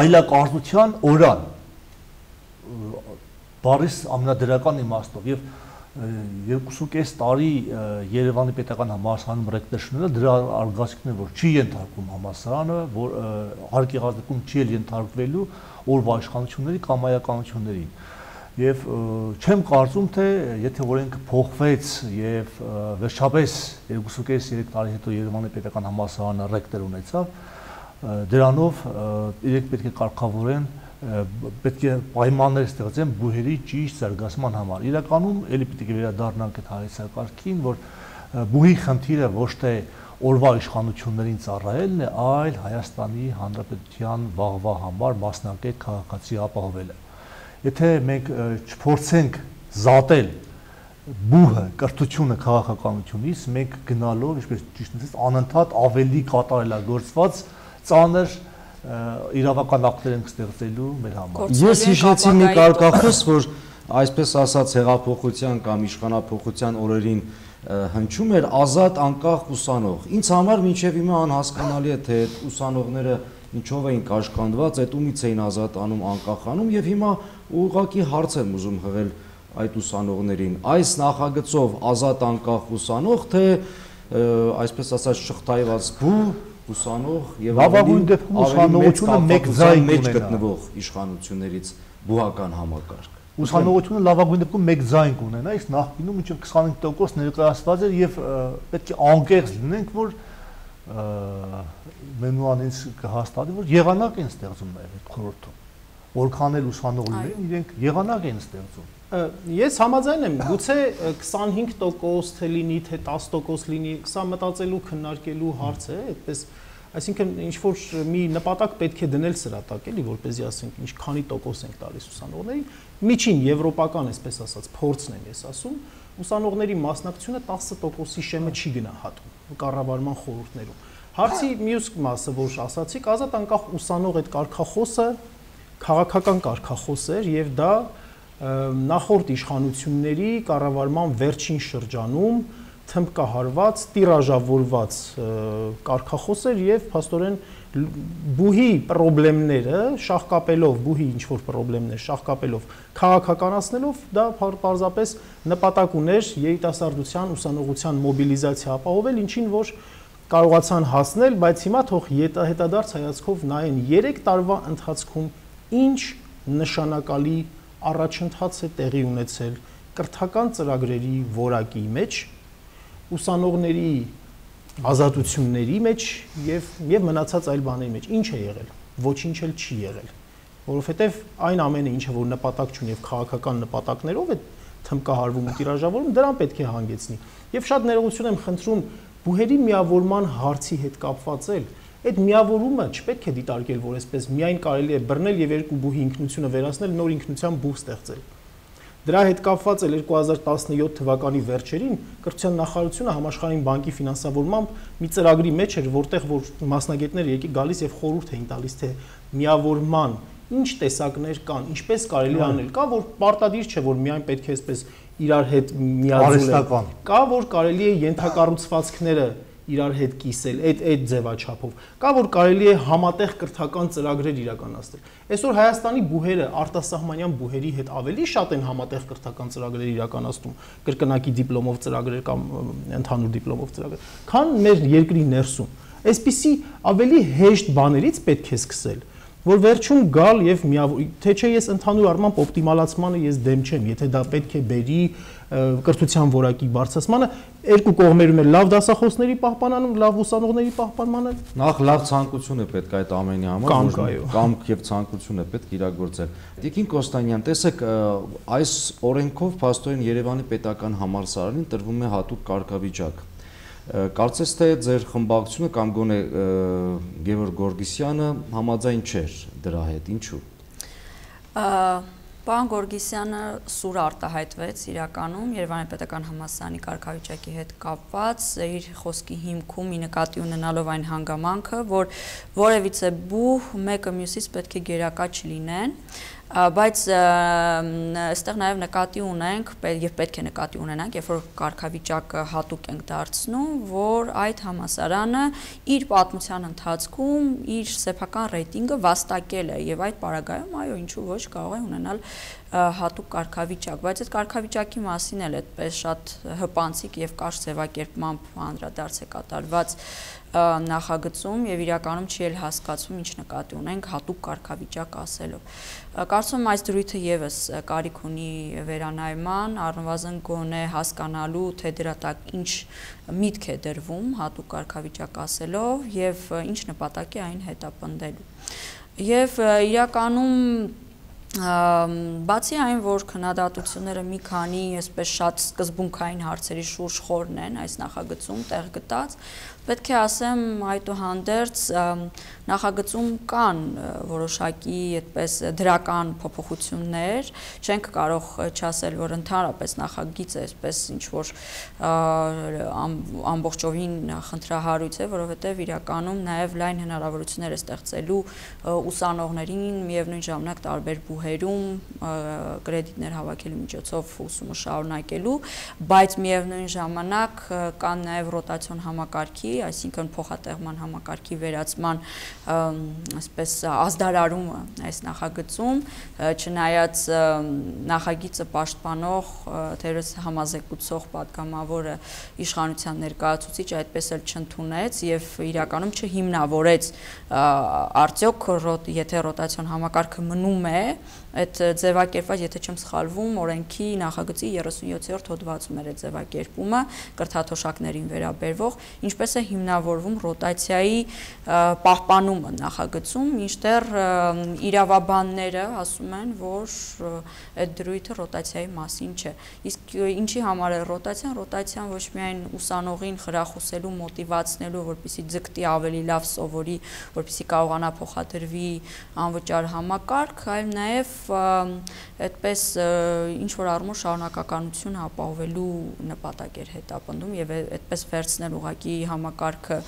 այլակարծության օրան բարիս ամենադրական իմաստով եւ երկուսուկես տարի Երևանի պետական համալսարանում ռեկտորշնելը դրա արգասիքն է որ չի ենթարկում համալսարանը, որ հարկի գազդկում չի ենթարկվելու օրվա իշխանությունների կամ այականություններին։ Եվ չեմ կարծում թե եթե օրենքը փոխվեց եւ վերջապես 2.5-3 տարի հետո Երևանի պետական համալսարանը ռեկտոր ունեցավ, դրանով իրենք պետք է կարգավորեն պետք է պայմաններ ստեղծեն բուհերի ճիշտ զարգացման համար։ Իրականում ելի պետք է վերադառնանք այդ հայեցակարգին, որ բուհի խնդիրը ոչ թե օրվա իշխանություններին ծառայելն է, այլ Հայաստանի Հանրապետության վաղվա համար մասնակետ քաղաքացի ապահովելը։ Եթե մենք չփորձենք զատել բուհը, կրթությունը քաղաքականությունից, մենք գնալով, ինչպես ճիշտ ասած, անընդհատ ավելի կատարելագործված ծանր իրավական ակտեր ենք ստեղծելու մեր համար։ Ես հիշեցի մի կարկախոս, որ այսպես ասած հեղափոխության կամ իշխանապողության օրերին հնչում էր ազատ անկախ ուսանող։ Ինձ համար մինչև հիմա անհասկանալի է թե այդ ուսանողները ինչով էին կաշկանդված, այդ ումից էին ազատանում, անկախանում եւ հիմա ուղղակի հարց եմ ուզում հղել այդ ուսանողներին։ Այս նախագծով ազատ անկախ ուսանող թե այսպես ասած շղթայված բու ուսանող եւ լավագույն դեպքում ուսանողությունը մեկ ձայն մեջ գտնվող իշխանություններից բուհական համակարգ։ Ուսանողությունը լավագույն դեպքում մեկ ձայն կունենա, իսկ նախկինում մինչև 25% ներկայացված էր եւ պետք է անկեղծ լինենք, որ մենուանից կհաստատի, որ եղանակ են ստեղծում այդ խորհրդում։ Որքան էլ ուսանող լինեն, իրենք եղանակ են ստեղծում Ես համաձայն եմ, գուցե 25% թե լինի, թե 10% լինի, սա մտածելու քննարկելու հարց է, այդպես Այսինքն ինչ որ մի նպատակ պետք է դնել սրա տակ, էլի, որպեսզի ասենք ինչ քանի տոկոս ենք տալիս ուսանողներին, միջին եվրոպական, այսպես ասած, փորձն եմ ես ասում, ուսանողների մասնակցությունը 10%-ի շեմը չի գնահատում կառավարման խորհուրդներում։ Հարցի մյուս մասը, որ ասացիք, ազատ անկախ ուսանող այդ կարգախոսը քաղաքական կարգախոս էր եւ դա նախորդ իշխանությունների կառավարման վերջին շրջանում թմբկահարված, տիրաժավորված կարգախոս էր եւ փաստորեն բուհի խնդիրները շահկապելով, բուհի ինչ որ խնդիրներ շահկապելով, քաղաքականացնելով դա պարզապես նպատակ ուներ երիտասարդության ուսանողության մոբիլիզացիա ապահովել, ինչին որ կարողացան հասնել, բայց հիմա թող հետադարձ հայացքով նայեն 3 տարվա ընթացքում ինչ նշանակալի առաջընթաց է տեղի ունեցել կրթական ծրագրերի որակի մեջ ուսանողների ազատությունների մեջ եւ եւ մնացած այլ բաների մեջ ինչ է եղել ոչինչ էլ չի եղել որովհետեւ այն ամենը ինչը որ նպատակ չունի եւ քաղաքական նպատակներով է թմկահարվում ու տիրաժավորում դրան պետք է հանգեցնի եւ շատ ներողություն եմ խնդրում բուհերի միավորման հարցի հետ կապված էլ այդ միավորումը չպետք է դիտարկել, որ այսպես միայն կարելի է բռնել եւ երկու բուհի ինքնությունը վերացնել, նոր ինքնության բուհ ստեղծել։ Դրա հետ կապված էլ 2017 թվականի վերջերին կրթության նախարարությունը համաշխարհային բանկի ֆինանսավորմամբ մի ծրագրի մեջ էր, որտեղ որ մասնագետները եկի գալիս եւ խորհուրդ էին տալիս, թե միավորման ինչ տեսակներ կան, ինչպես կարելի անել։ Կա որ պարտադիր չէ, որ միայն պետք է այսպես իրար հետ միաձուլել։ Կա որ կարելի է ենթակառուցվածքները իրար հետ կիսել այդ այդ ձևաչափով կա որ կարելի է համատեղ կրթական ծրագրեր իրականացնել այսօր Հայաստանի բուհերը արտասահմանյան բուհերի հետ ավելի շատ են համատեղ կրթական ծրագրեր իրականացնում կրկնակի դիպլոմով ծրագրեր կամ ընդհանուր դիպլոմով ծրագրեր քան մեր երկրի ներսում այսպիսի ավելի հեշտ բաներից պետք է սկսել որ վերջում գալ եւ միավոր թե չէ ես ընդհանուր առմամբ օպտիմալացմանը ես դեմ չեմ եթե դա պետք է բերի կրթության որակի բարձրացմանը երկու կողմերում էլ լավ դասախոսների պահպանանում, լավ ուսանողների պահպանմանը նախ լավ ցանկություն է պետք այդ ամենի համար, կամք այո, կամք եւ ցանկություն է պետք իրագործել։ Տիկին Կոստանյան, տեսեք, այս օրենքով փաստորեն Երևանի պետական համալսարանին տրվում է հատուկ կարգավիճակ Կարծես թե ձեր խմբակցությունը կամ գոնե Գևորգ Գորգիսյանը համաձայն չէր դրա հետ, ինչու։ Պարոն Գորգիսյանը սուր արտահայտվեց իրականում Երևանի պետական համալսարանի կարգավիճակի հետ կապված իր խոսքի հիմքում ի նկատի ունենալով այն հանգամանքը, որ որևիցե բուհ մեկը մյուսից պետք է գերակա չլինեն, բայց այստեղ նաև նկատի ունենք եւ պետք է նկատի ունենանք, երբ որ կարգավիճակը հատուկ ենք դարձնում, որ այդ համասարանը իր պատմության ընթացքում իր սեփական ռեյտինգը վաստակել է եւ այդ պարագայում այո, ինչու ոչ կարող է ունենալ հատուկ կարգավիճակ, բայց այդ կարգավիճակի մասին էլ այդպես շատ հպանցիկ եւ կարճ ձևակերպմամբ անդրադարձ է կատարված նախագծում եւ իրականում չի էլ հասկացում ինչ նկատի ունենք հատուկ կարգավիճակ ասելով։ Կարծում եմ այս դրույթը եւս կարիք ունի վերանայման, առնվազն գոնե հասկանալու, թե դրա տակ ինչ միտք է դրվում հատուկ կարգավիճակ ասելով եւ ինչ նպատակ է այն հետապնդելու։ Եվ իրականում Բացի այն, որ քննադատությունները մի քանի այսպես շատ սկզբունքային հարցերի շուրջ խորն են այս նախագծում տեղ գտած, Պետք է ասեմ, այդուհանդերձ նախագծում կան որոշակի այդպես դրական փոփոխություններ, չենք կարող չասել, որ ընդհանրապես նախագիծը այսպես ինչ որ ամբողջովին խնդրահարույց է, որովհետև իրականում նաև լայն հնարավորություններ է ստեղծելու ուսանողներին միևնույն ժամանակ տարբեր բուհերում կրեդիտներ հավաքելու միջոցով ուսումը շարունակելու, բայց միևնույն ժամանակ կան նաև ռոտացիոն համակարգի համակարգի, այսինքն փոխատեղման համակարգի վերացման այսպես ազդարարումը այս նախագծում, չնայած նախագիծը պաշտպանող թերս համազեկուցող պատգամավորը իշխանության ներկայացուցիչ այդպես էլ չընդունեց եւ իրականում չհիմնավորեց արդյոք եթե ռոտացիոն համակարգը մնում է այդ ձևակերպված, եթե չեմ սխալվում, օրենքի նախագծի 37-րդ հոդվածում էր այդ ձևակերպումը կրթաթոշակներին վերաբերվող, ինչպես է հիմնավորվում ռոտացիայի պահպանումը նախագծում, մինչդեռ իրավաբանները ասում են, որ այդ դրույթը ռոտացիայի մասին չէ։ Իսկ ինչի համար է ռոտացիան։ Ռոտացիան ոչ միայն ուսանողին խրախուսելու, մոտիվացնելու, որպեսզի ձգտի ավելի լավ սովորի, որպեսզի կարողանա փոխադրվի անվճար համակարգ, այլ նաև այդպես ինչ որ առումով շարունակականություն ապահովելու նպատակ էր հետապնդում եւ այդպես վերցնել ուղակի համակարգը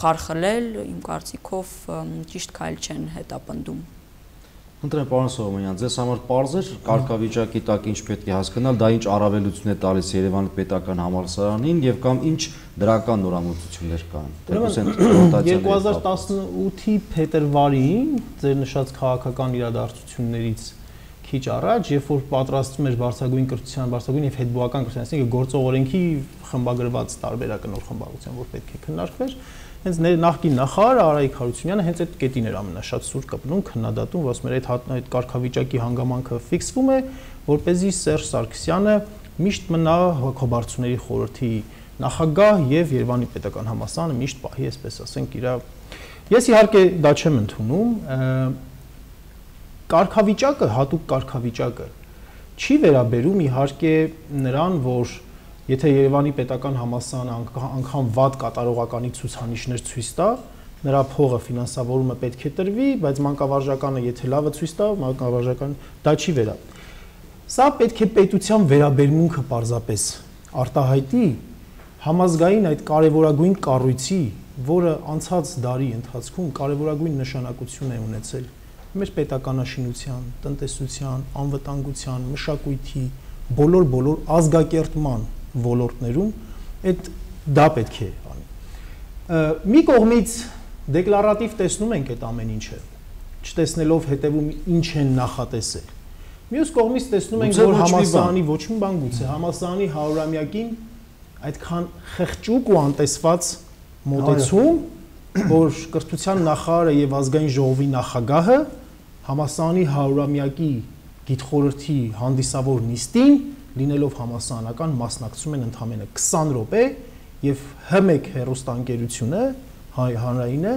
խարխլել իմ կարծիքով ճիշտ քայլ չեն հետապնդում Ընտրեմ պարոն Սողոմոնյան, ձեզ համար པարզ էր կարգավիճակի տակ ինչ պետք է հասկանալ, դա ինչ առավելություն է տալիս Երևանի պետական համալսարանին եւ կամ ինչ դրական նորամուծություններ կան։ Ուրեմն 2018-ի փետրվարին ձեր նշած քաղաքական իրադարձություններից քիչ առաջ, երբ որ պատրաստվում էր Բարսագույն կրթության, Բարսագույն եւ հետբուական կրթության, այսինքն գործող օրենքի խմբագրված տարբերակը նոր խմբագրության, որ պետք է քննարկվեր, հենց նախկին նախարար Արայիկ Հարությունյանը հենց այդ կետին էր ամենաշատ սուր կպնում, քննադատում, ասում էր այդ այդ կարգավիճակի հանգամանքը ֆիքսվում է, որ เป զի Սերժ Սարգսյանը միշտ մնա հոգոբարձուների խորհրդի նախագահ եւ Երևանի պետական համասարանը միշտ պահի, այսպես ասենք, իր Ես իհարկե դա չեմ ընդունում, կարգավիճակը, հատուկ կարգավիճակը չի վերաբերում իհարկե նրան, որ Եթե Երևանի պետական համալսարանը անգամ վատ կատարողականի ցուցանիշներ ցույց տա, նրա փողը ֆինանսավորումը պետք է տրվի, բայց մանկավարժականը եթե լավը ցույց տա, մանկավարժական դա չի վերա։ Սա պետք է պետության վերաբերմունքը պարզապես արտահայտի համազգային այդ կարևորագույն կառույցի, որը անցած դարի ընթացքում կարևորագույն նշանակություն է ունեցել մեր պետականաշինության, տնտեսության, անվտանգության, մշակույթի, բոլոր բոլոր ազգակերտման ոլորտներում այդ դա պետք է անի։ Մի կողմից դեկլարատիվ տեսնում ենք այդ ամեն ինչը, չտեսնելով հետևում ինչ են նախատեսել։ Մյուս կողմից տեսնում ենք, որ համասարանի ոչ մի բան գուցե համասարանի 100-ամյակին այդքան խեղճուկ ու անտեսված մոտեցում, որ կրթության նախարարը եւ ազգային ժողովի նախագահը համասարանի 100-ամյակի գիտխորհրդի հանդիսավոր նիստին լինելով համասանական մասնակցում են ընդամենը 20 րոպե եւ H1 հերոստանգերությունը հայ հանրայինը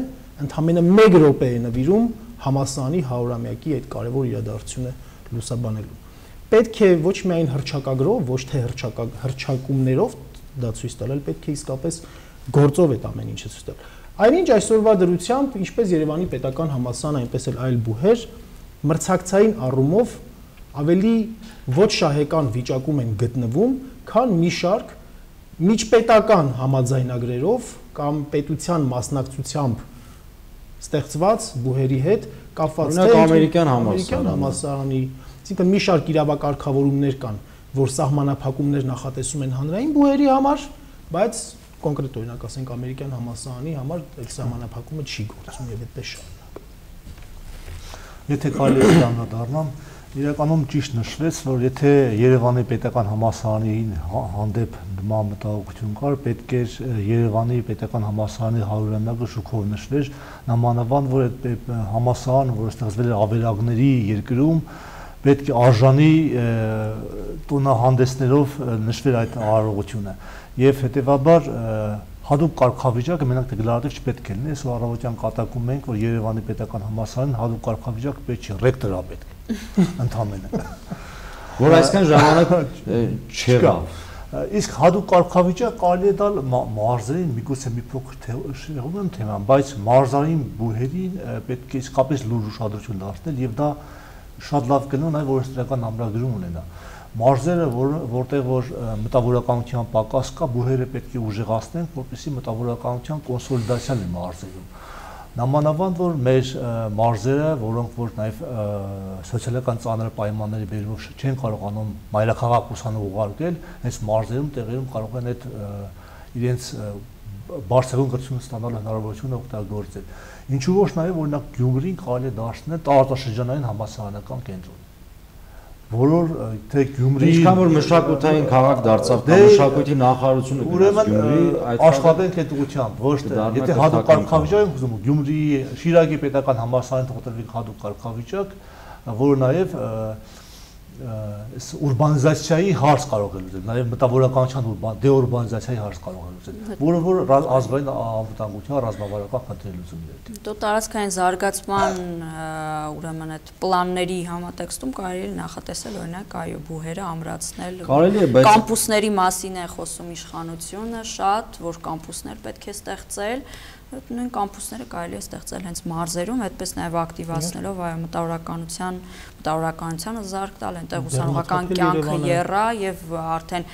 ընդամենը 1 րոպե է նվիրում համասանի 100-ամյակի այդ կարևոր իրադարձությունը լուսաբանելու։ Պետք է ոչ միայն հրճակագրով, ոչ թե հրճակակ հրճակումներով դա ցույց տալ, այլ պետք է իսկապես գործով այդ ամեն ինչը ցույց տալ։ Այնինչ այսօրվա դրությամբ, ինչպես Երևանի պետական համալսարանը, այնպես էլ այլ բուհեր մրցակցային առումով ավելի ոչ շահեկան վիճակում են գտնվում, քան մի շարք միջպետական համաձայնագրերով կամ պետության մասնակցությամբ ստեղծված բուհերի հետ կապված թե ամերիկյան համալսարանի, այսինքն մի շարք իրավակարգավորումներ կան, որ սահմանափակումներ նախատեսում են հանրային բուհերի համար, բայց կոնկրետ օրինակ ասենք ամերիկյան համալսարանի համար այդ սահմանափակումը չի գործում եւ այդպես շարունակ։ Եթե կարելի է անդրադառնամ, իրականում ճիշտ նշվեց, որ եթե Երևանի պետական համալսարանին հանդեպ նման մտահոգություն կար, պետք էր Երևանի պետական համալսարանի 100-ամյակը շուկով նշվեր, նամանավանդ որ այդ համալսարանը, որը ստեղծվել է ավերակների երկրում, պետք է արժանի տոնահանդեսներով նշվեր այդ արարողությունը եւ հետեւաբար հadoop կարգավիճակը մենակ դեկլարատիվ չպետք է լինի, այսօր առավոտյան կատակում ենք, որ Երևանի պետական համալսարանին հadoop կարգավիճակ պետք չի, ռեկտորա պետք ընդամենը որ այսքան ժամանակ չեղավ իսկ հadoop կարգավիճակ կարելի է տալ մարզերին միգուցե մի փոքր շեղում եմ թեման բայց մարզային բուհերին պետք է իսկապես լուրջ ուշադրություն դարձնել եւ դա շատ լավ կնա նաեւ օրենսդրական ամրագրում ունենա մարզերը որ որտեղ որ մտավորականության պակաս կա բուհերը պետք է ուժեղացնենք որպեսզի մտավորականության կոնսոլիդացիան լինի մարզերում Նամանավանդ որ մեր մարզերը, որոնք որ նաև սոցիալական ծանր պայմանների բերումով չեն կարողանում մայրաքաղաք ուսանող ուղարկել, հենց մարզերում տեղերում կարող են այդ իրենց բարձրագույն կրթություն ստանալ հնարավորությունը օգտագործել։ Ինչու ոչ նաև օրինակ Գյումրին կարելի է դարձնել տարածաշրջանային համասարանական կենտրոն որոր թե Գյումրի ինչքան որ մշակութային քաղաք դարձավ կամ մշակույթի նախարարությունը այդ աշխատենք այդ ուղությամբ ոչ թե եթե հadoop կարգավիճակ ենք ուզում Գյումրի Շիրակի պետական համալսարան թողտրվի հadoop կարգավիճակ որը նաև ուրբանիզացիայի հարց կարող է լուծել, նաև մտավորականության ուրբան դեուրբանիզացիայի հարց կարող է լուծել, որը որ ազգային անվտանգության ռազմավարական խնդիրի լուծումն է։ Դու տարածքային զարգացման ուրեմն այդ պլանների համատեքստում կարելի է նախատեսել օրինակ այո բուհերը ամրացնել։ Կարելի է, բայց կամպուսների մասին է խոսում իշխանությունը շատ, որ կամպուսներ պետք է ստեղծել, նույն կամպուսները կարելի է ստեղծել հենց մարզերում, այդպես նաև ակտիվացնելով այո մտավորականության մտավորականությանը զարգ տալ, այնտեղ ուսանողական կյանքը եռա եւ արդեն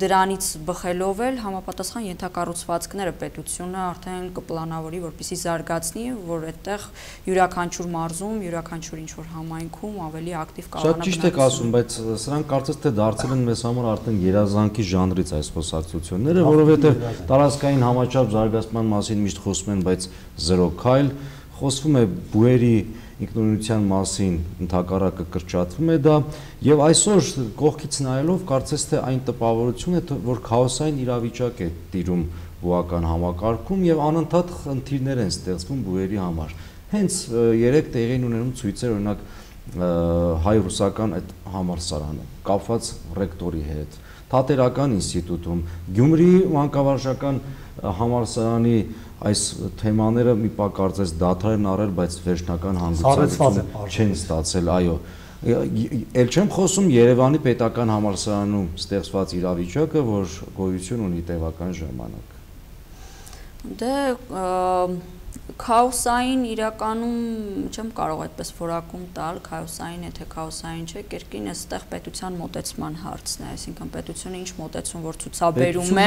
դրանից բխելով էլ համապատասխան ենթակառուցվածքները պետությունը արդեն կպլանավորի, որպեսզի զարգացնի, որ այդտեղ յուրաքանչյուր մարզում, յուրաքանչյուր ինչ որ համայնքում ավելի ակտիվ կարողանա Շատ ճիշտ եք ասում, բայց սրանք կարծես թե դարձել են մեզ համար արդեն երազանքի ժանրից այս խոսակցությունները, որովհետեւ տարածքային համաչափ զարգացման մասին միշտ խոսում են, բայց զերո քայլ, խոսվում է բուերի ինքնուրույնության մասին ընդհակառակը կրճատվում է դա եւ այսօր կողքից նայելով կարծես թե այն տպավորություն է որ քաոսային իրավիճակ է տիրում բուական համակարգում եւ անընդհատ խնդիրներ են ստեղծվում բուերի համար հենց երեք տեղի ունենում ցույցեր օրինակ հայ-ռուսական այդ համալսարանը կապված ռեկտորի հետ թատերական ինստիտուտում Գյումրի մանկավարժական համալսարանի այս թեմաները մի պա կարծես դադար են արել, բայց վերջնական հանգուցալուծում չեն ստացել, այո։ Էլ չեմ խոսում Երևանի պետական համալսարանում ստեղծված իրավիճակը, որ գոյություն ունի տևական ժամանակ։ Դե քաոսային իրականում չեմ կարող այդպես որակում տալ, քաոսային, եթե քաոսային չէ, կերկին այստեղ պետության մոտեցման հարցն է, այսինքն պետությունը ինչ մոտեցում որ ցուցաբերում է,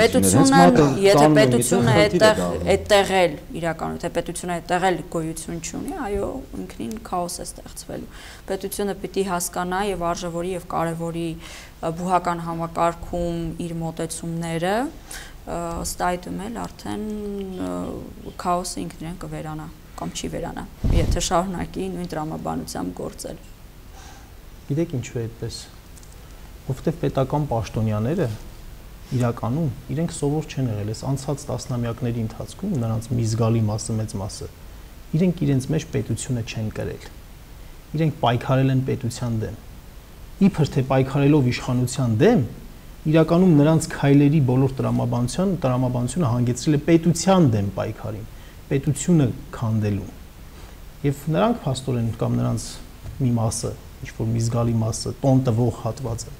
պետությունը, եթե պետությունը այդտեղ այդտեղ էլ իրականում, եթե պետությունը այդտեղ էլ գոյություն չունի, այո, ինքնին քաոս է ստեղծվելու։ Պետությունը պիտի հասկանա եւ արժևորի եւ կարևորի բուհական համակարգում իր մոտեցումները, ըստ այդմ էլ արդեն քաոսը ինքն իրեն կվերանա կամ չի վերանա եթե շարունակի նույն տրամաբանությամբ գործել գիտեք ինչու է այդպես որովհետև պետական պաշտոնյաները իրականում իրենք սովոր չեն եղել այս անցած տասնամյակների ընթացքում նրանց մի զգալի մասը մեծ մասը իրենք իրենց մեջ պետությունը չեն կրել իրենք պայքարել են պետության դեմ իբր թե պայքարելով իշխանության դեմ իրականում նրանց քայլերի բոլոր տրամաբանության տրամաբանությունը հանգեցրել է պետության դեմ պայքարին, պետությունը քանդելու։ Եվ նրանք փաստորեն կամ նրանց մի մասը, ինչ որ մի զգալի մասը, տոն տվող հատվածը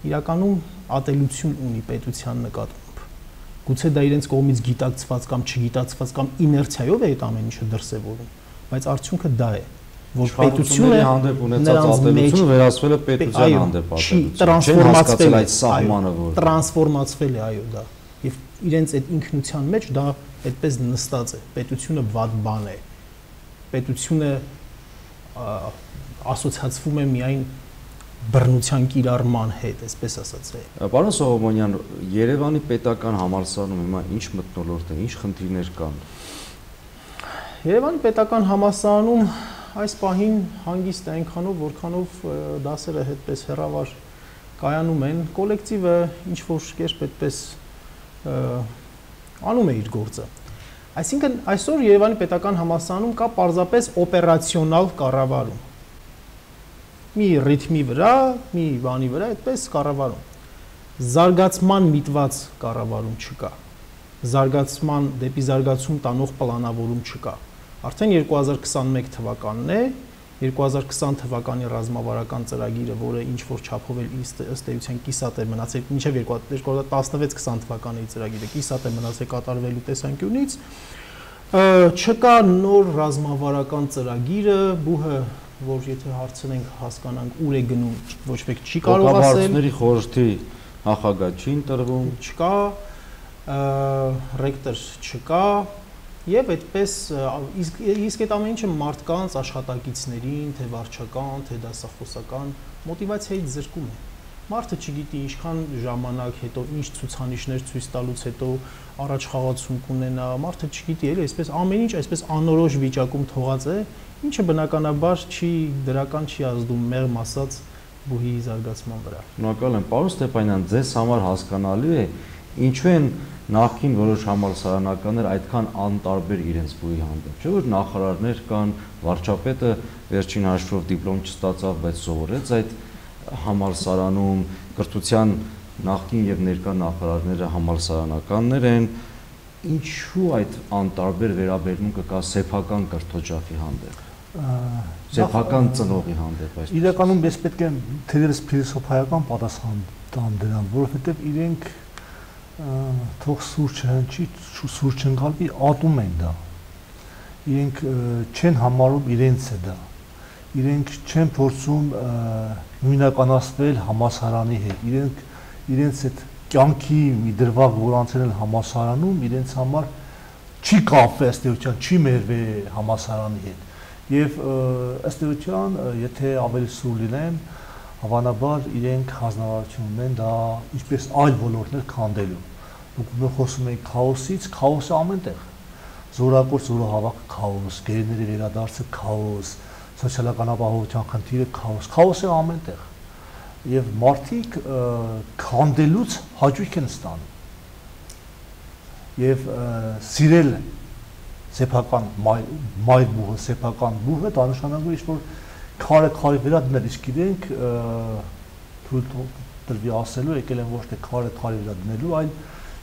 իրականում ատելություն ունի պետության նկատմամբ։ Գուցե դա իրենց կողմից գիտակցված կամ չգիտակցված կամ իներցիայով է այդ ամեն ինչը դրսևորում, բայց արդյունքը դա է որ պետությունը հանդեպ ունեցած ատելությունը վերածվել է պետության հանդեպ ատելություն։ տրանսֆորմացվել այդ սահմանը որ տրանսֆորմացվել է այո դա։ Եվ իրենց այդ ինքնության մեջ դա այդպես նստած է։ Պետությունը վատ բան է։ Պետությունը ասոցիացվում է միայն բռնության կիրառման հետ, այսպես ասած է։ Պարոն Սողոմոնյան, Երևանի պետական համալսարանում հիմա ինչ մտնոլորտ է, ինչ խնդիրներ կան։ Երևանի պետական համալսարանում այս պահին հանգիստ է այնքանով, որքանով դասերը հետպես հերավար կայանում են, կոլեկտիվը ինչ որ կերպ այդպես անում է իր գործը։ Այսինքն այսօր Երևանի պետական համալսարանում կա պարզապես օպերացիոնալ կառավարում։ Մի ռիթմի վրա, մի բանի վրա այդպես կառավարում։ Զարգացման միտված կառավարում չկա։ Զարգացման դեպի զարգացում տանող պլանավորում չկա Արդեն 2021 թվականն է, 2020 թվականի ռազմավարական ծրագիրը, որը ինչ որ չափով էլ ըստ էության կիսատ է մնացել, մինչև 2016-20 թվականի ծրագիրը կիսատ է մնացել կատարվելու տեսանկյունից, չկա նոր ռազմավարական ծրագիրը, բուհը որ եթե հարցնենք հասկանանք ուր է գնում, ոչ մեկ չի կարող ասել։ Հողաբարձների խորհրդի նախագահ չի ընտրվում, չկա, ռեկտոր չկա, Եվ այդպես իսկ իսկ այդ ամեն ինչը մարդկանց աշխատակիցներին, թե վարչական, թե դասախոսական մոտիվացիայից զրկում է։ Մարդը չգիտի ինչքան ժամանակ հետո ինչ ցուցանիշներ ցույց տալուց հետո առաջ խաղացում կունենա, մարդը չգիտի էլի, այսպես ամեն ինչ այսպես անորոշ վիճակում թողած է, ինչը բնականաբար չի դրական չի ազդում մեղմ ասած բուհի զարգացման վրա։ Շնորհակալ եմ, պարոն Ստեփանյան, ձեզ համար հասկանալի է ինչու են նախքին որոշ համալսարանականներ այդքան անտարբեր իրենց բուի հանդեպ։ Չէ՞ որ նախարարներ կան, վարչապետը վերջին հաշվով դիպլոմ չստացավ, բայց սովորեց այդ համալսարանում կրթության նախկին եւ ներկա նախարարները համալսարանականներ են, ինչու այդ անտարբեր վերաբերմունքը կա սեփական կրթօջախի հանդեպ սեփական ծնողի հանդեպ այս իրականում ես պետք է թերևս փիլիսոփայական պատասխան տամ դրան որովհետեւ իրենք թող սուրճ հնչի սուրճ ընկալվի ատում են դա իրենք չեն համարում իրենց է դա իրենք չեն փորձում նույնականացնել համասարանի հետ իրենք իրենց այդ կյանքի մի դրվագ, որ անցել են համասարանում, իրենց համար չի կապվել ըստ էության, չի մերվել համասարանի հետ։ Եվ ըստ էության, եթե ավելի սուր լինեմ, հավանաբար իրենք հանձնարարություն ունեն դա ինչպես այլ ոլորտներ քանդելու։ Դուք մենք խոսում ենք քաոսից, քաոսը ամենտեղ։ Զորակոց զորահավաքը քաոս, գերների վերադարձը քաոս, սոցիալական ապահովության խնդիրը քաոս, քաոսը ամենտեղ եւ մարդիկ քանդելուց հաճույք են ստանում եւ սիրել սեփական մայր բուհը սեփական բուհը դա նշանակում է որ քարը քարի վրա դնել իսկ իրենք թույլ տրվի ասելու եկել են ոչ թե քարը քարի վրա դնելու այլ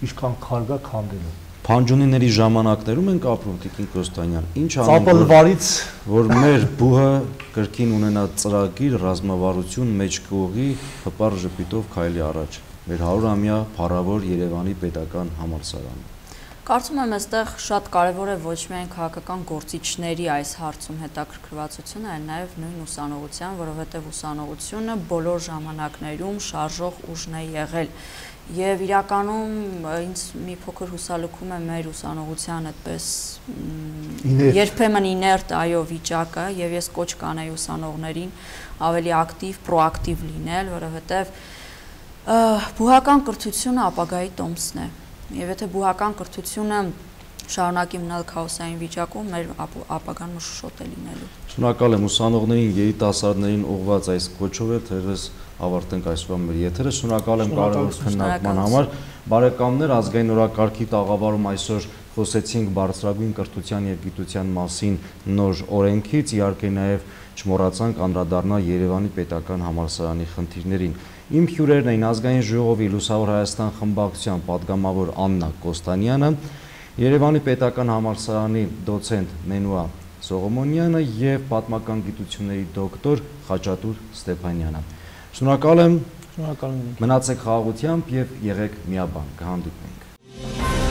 ինչքան քար գա քանդելու Փանջունիների ժամանակներում ենք ապրում Տիկին Կոստանյան։ Ինչ անում Ծապալվարից որ մեր բուհը կրկին ունենա ծրագիր ռազմավարություն մեջ կողի հպար ժպիտով քայլի առաջ։ Մեր 100-ամյա փառավոր Երևանի պետական համալսարանը։ Կարծում եմ, այստեղ շատ կարևոր է ոչ միայն քաղաքական գործիչների այս հարցում հետաքրքրվածությունը, այլ նաև նույն ուսանողության, որովհետև ուսանողությունը բոլոր ժամանակներում շարժող ուժն է եղել Եվ իրականում ինձ մի փոքր հուսալքում է մեր ուսանողության այդպես երբեմն իներտ այո վիճակը եւ ես կոչ կանեի ուսանողներին ավելի ակտիվ, պրոակտիվ լինել, որովհետեւ բուհական կրթությունը ապագայի տոմսն է։ Եվ եթե բուհական կրթությունը շարունակի մնալ քաոսային վիճակում, մեր ապագան մշուշոտ է լինելու։ Շնորհակալ եմ ուսանողներին, երիտասարդներին ուղված այս կոչով է թերևս ավարտենք այսօր մեր եթերը։ Շնորհակալ եմ կարևոր քննարկման համար։ Բարեկամներ, ազգային օրակարգի տաղավարում այսօր խոսեցինք բարձրագույն կրթության եւ գիտության մասին նոր օրենքից, իհարկե նաեւ չմոռացանք անդրադառնալ Երևանի պետական համալսարանի խնդիրներին։ Իմ հյուրերն էին ազգային ժողովի Լուսավոր Հայաստան խմբակցության падգամավոր Աննա Կոստանյանը, Երևանի պետական համալսարանի դոցենտ Մենուա Սողոմոնյանը եւ պատմական գիտությունների դոկտոր Խաչատուր Ստեփանյանը։ Շնորհակալ եմ։ Շնորհակալ եմ։ Մնացեք խաղաղությամբ եւ եղեք միաբան։ Կհանդիպենք։